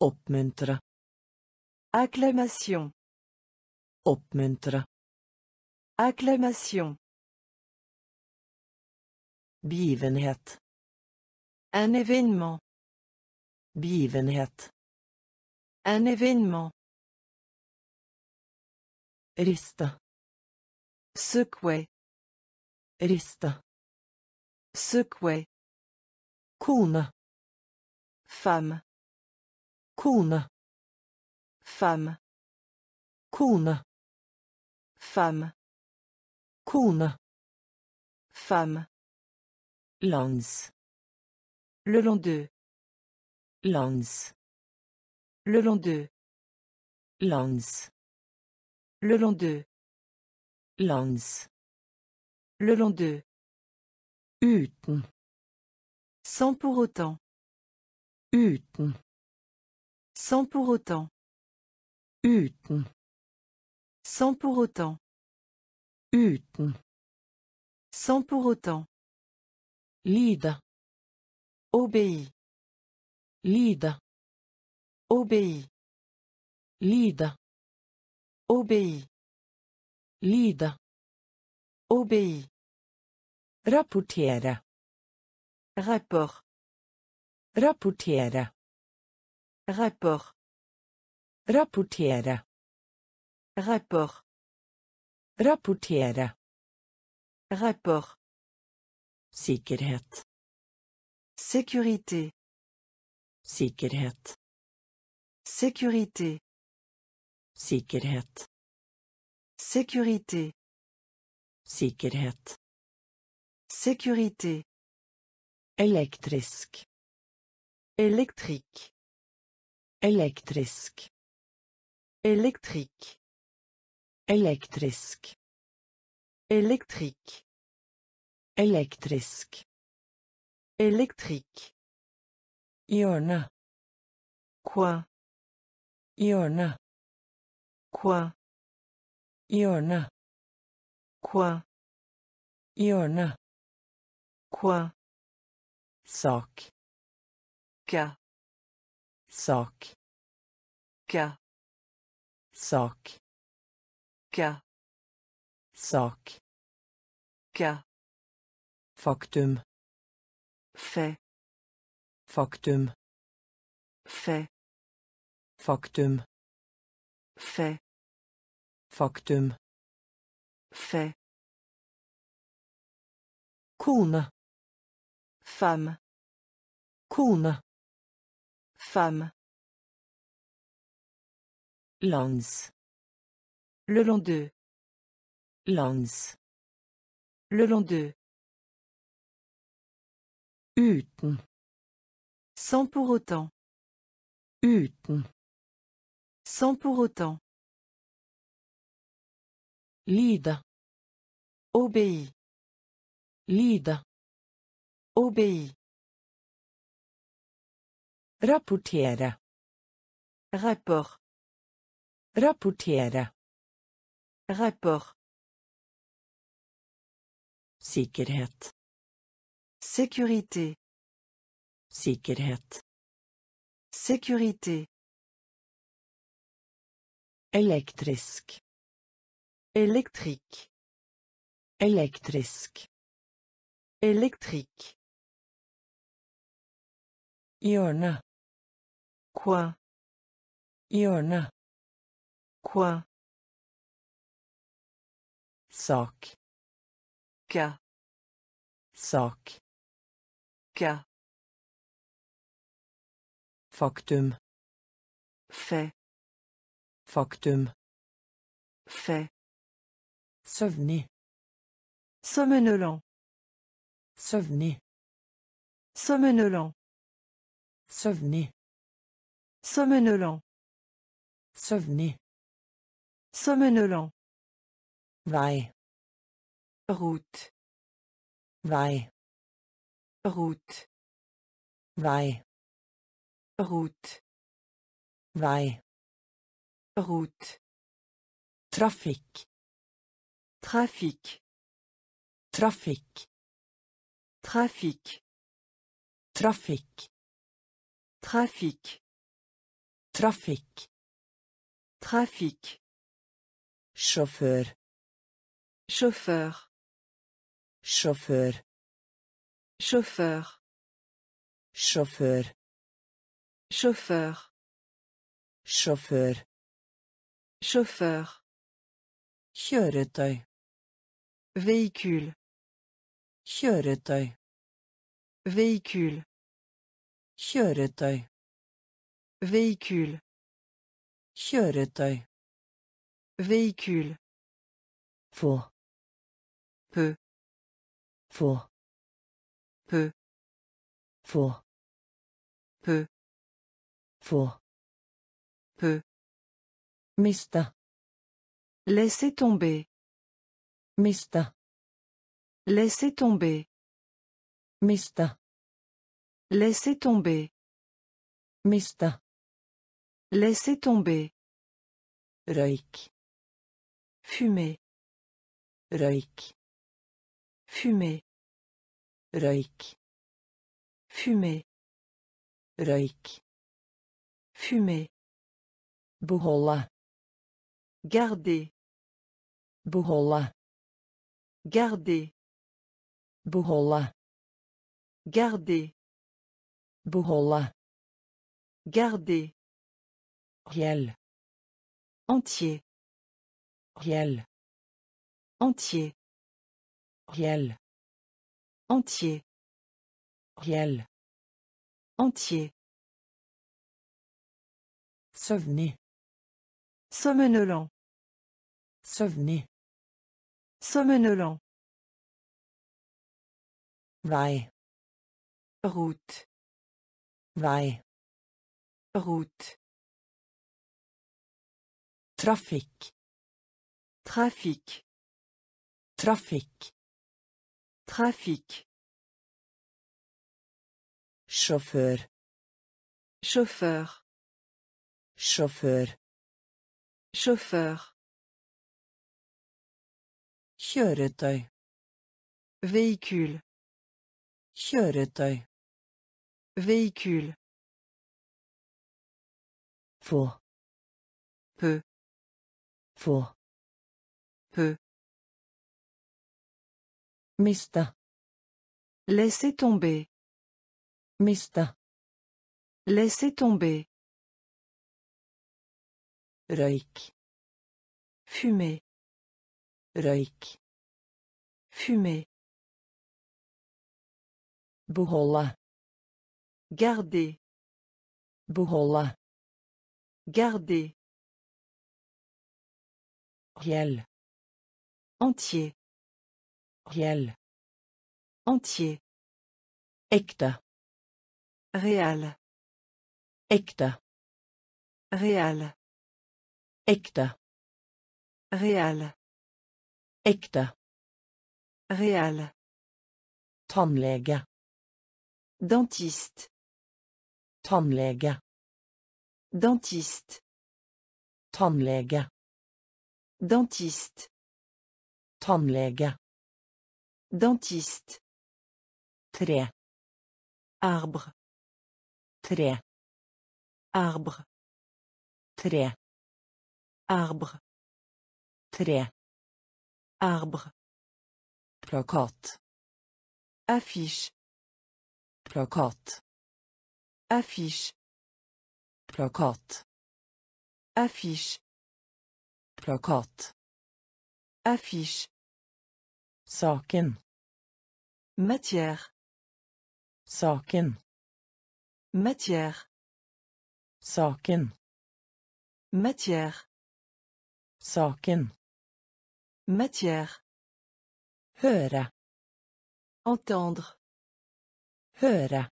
Oppmuntre. Acclamation. Oppmuntre. Acclamation. Begivenhet. Un événement. Begivenhet. Un événement. Rista. Secouer. Rista. Secouer. Kone. Femme. Kone. Femme. Kone. Femme. Kone. Femme. Langs. Le long d'eux. Langs. Le long d'eux. Langs. Le long d'eux. Langs. Le long d'eux. Uten. Sans pour autant. Uten. Sans pour autant. Uten. Sans pour autant. Uten. Sans pour autant. Lide. Obéis. Lide. Obéis. Lide. Obéis. Lide. Obéis. Rapportere. Rapport. Rapportere. Rapport. Rapportere. Rapport. Rapportere. Rapport. Sikkerhet. Sécurité. Sikkerhet. Sécurité. Sikkerhet. Sécurité. Sikkerhet. Sécurité. Elektrisk. Électrique. Elektrisk. Électrique. Elektrisk. Électrique. Elektrisk. Électrique. Hjørne. Coin. Hjørne. Coin. Hjørne. Coin. Hjørne. Coin. Sak. Cas. Sak. Cas. Sak. Cas. Sak. Cas. Faktum. Fait. Faktum. Fait. Faktum. Fait. Faktum. Fait. Kone. Femme. Kone. Femme. Langs. Le long d'eux. Langs. Le long d'eux. Uten. Sans pour autant. Uten. Sans pour autant. Lide. Obéis. Lide. Obéis. Rapportere. Rapport. Rapportere. Rapport. Sikkerhet. Sécurité. Sikkerhet. Sécurité. Électrique. Elektrisk. Électrique. Hjørne. Coin. Hjørne. Coin. Sak. Cas. Sak. Cas. Faktum. Fait. Faktum. Fait. Søvnig. Somnolent. Søvnig. Somnolent. Søvnig. Somnolent. Søvnig. Somnolent. Vei. Route. Vei. Route. Vei. Route. Vei. Route. Trafikk. Trafic. Trafikk. Trafic. Trafikk. Trafic. Trafikk. Trafic. Sjåfør. Chauffeur. Sjåfør. Chauffeur. Sjåfør. Chauffeur. Sjåfør. Chauffeur. Kjøretøy. Véhicule. Kjøretøy. Véhicule. Kjøretøy. Véhicule. Kjøretøy. Véhicule. Få. Peu. Få. Peu. Få. Peu. Få. Peu. Miste. Laissez tomber. Miste. Laissez tomber. Miste. Laissez tomber. Miste. Laissez tomber. Røyk. Fumer. Røyk. Fumer. Røyk. Fumer. Røyk. Fumer. Beholde. Garder. Beholde. Garder. Beholde. Garder. Beholde. Garder. Gjeld. Entier. Gjeld. Entier. Gjeld. Entier. Gjeld. Entier. Søvnig. Somnolent. Søvnig. Somnolent. Vei. Route. Vei. Route. Trafikk. Trafic. Trafikk. Trafic. Sjåfør. Chauffeur. Sjåfør. Chauffeur. Kjøretøy. Véhicule. Kjøretøy. Véhicule. Få. Peu. Få. Peu. Miste. Laissez tomber. Miste. Laissez tomber. Røyk. Fumer. Røyk. Fumer. Beholde. Garder. Beholde. Garder. Hel. Entier. Hel. Entier. Ekte. Réal. Ekte. Réal. Ekte. Réal. Ekte. Réal. Tannlege. Dentiste. Tannlege. Dentiste. Tannlege. Dentiste. Tannlege. Dentiste. Arbre. Arbre. Arbre. Tre. Arbre. Plakat. Affiche. Plakat. Affiche. Plakat. Affiche. Plakat. Affiche. Saken. Matière. Saken. Matière. Saken. Matière. Saken. Matière. Høre. Entendre. Høre.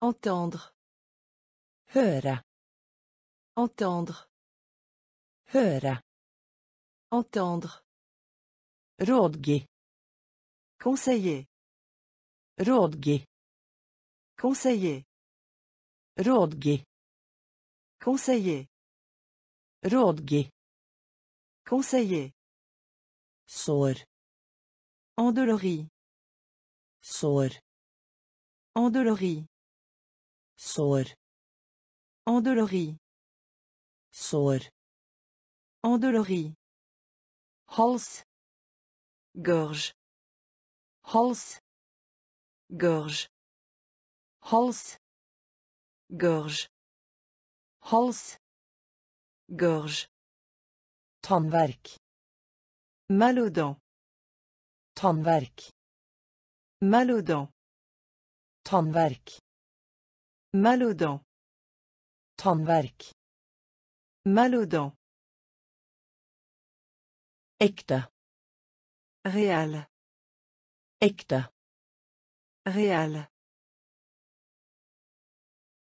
Entendre. Høre. Entendre. Høre. Entendre. Rådgi. Conseiller. Rådgi. Conseiller. Rådgi. Conseiller. Rådgi. Conseiller. Sår. Endolori. Sår. Endolori. Sår. Endolori. Sår. Endolori. Hals. Gorge. Hals. Gorge. Hals. Gorge. Hals. Gorge. Tannverk. Mal aux dents. Tannverk. Mal aux dents. Tannverk. Mal aux dents. Tannverk. Mal aux dents. Ekte. Réal. Ekte. Réal.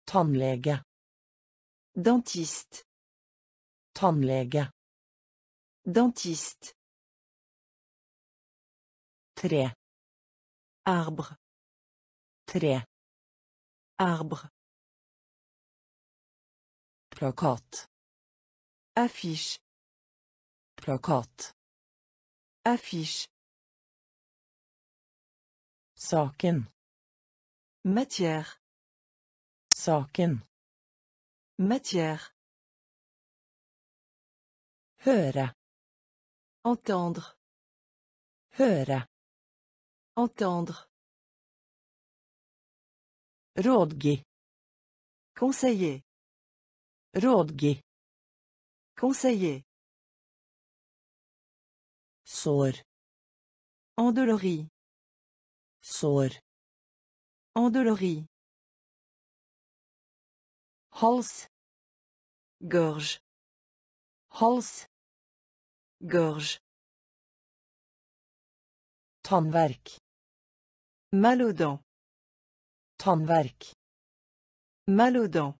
Tannlege. Dentiste. Tannlege. Dentiste. Tre. Arbre. Tre. Arbre. Plakat. Affiche. Plakat. Affiche. Saken. Matière. Saken. Matière. Høre. Entendre. Høre. Entendre. Rådgi. Conseiller. Rådgi. Conseiller. Sår. Endolori. Sår. Endolori. Hals. Gorge. Hals. Gorge. Tannverk. Mal aux dents. Tannverk. Mal aux dents.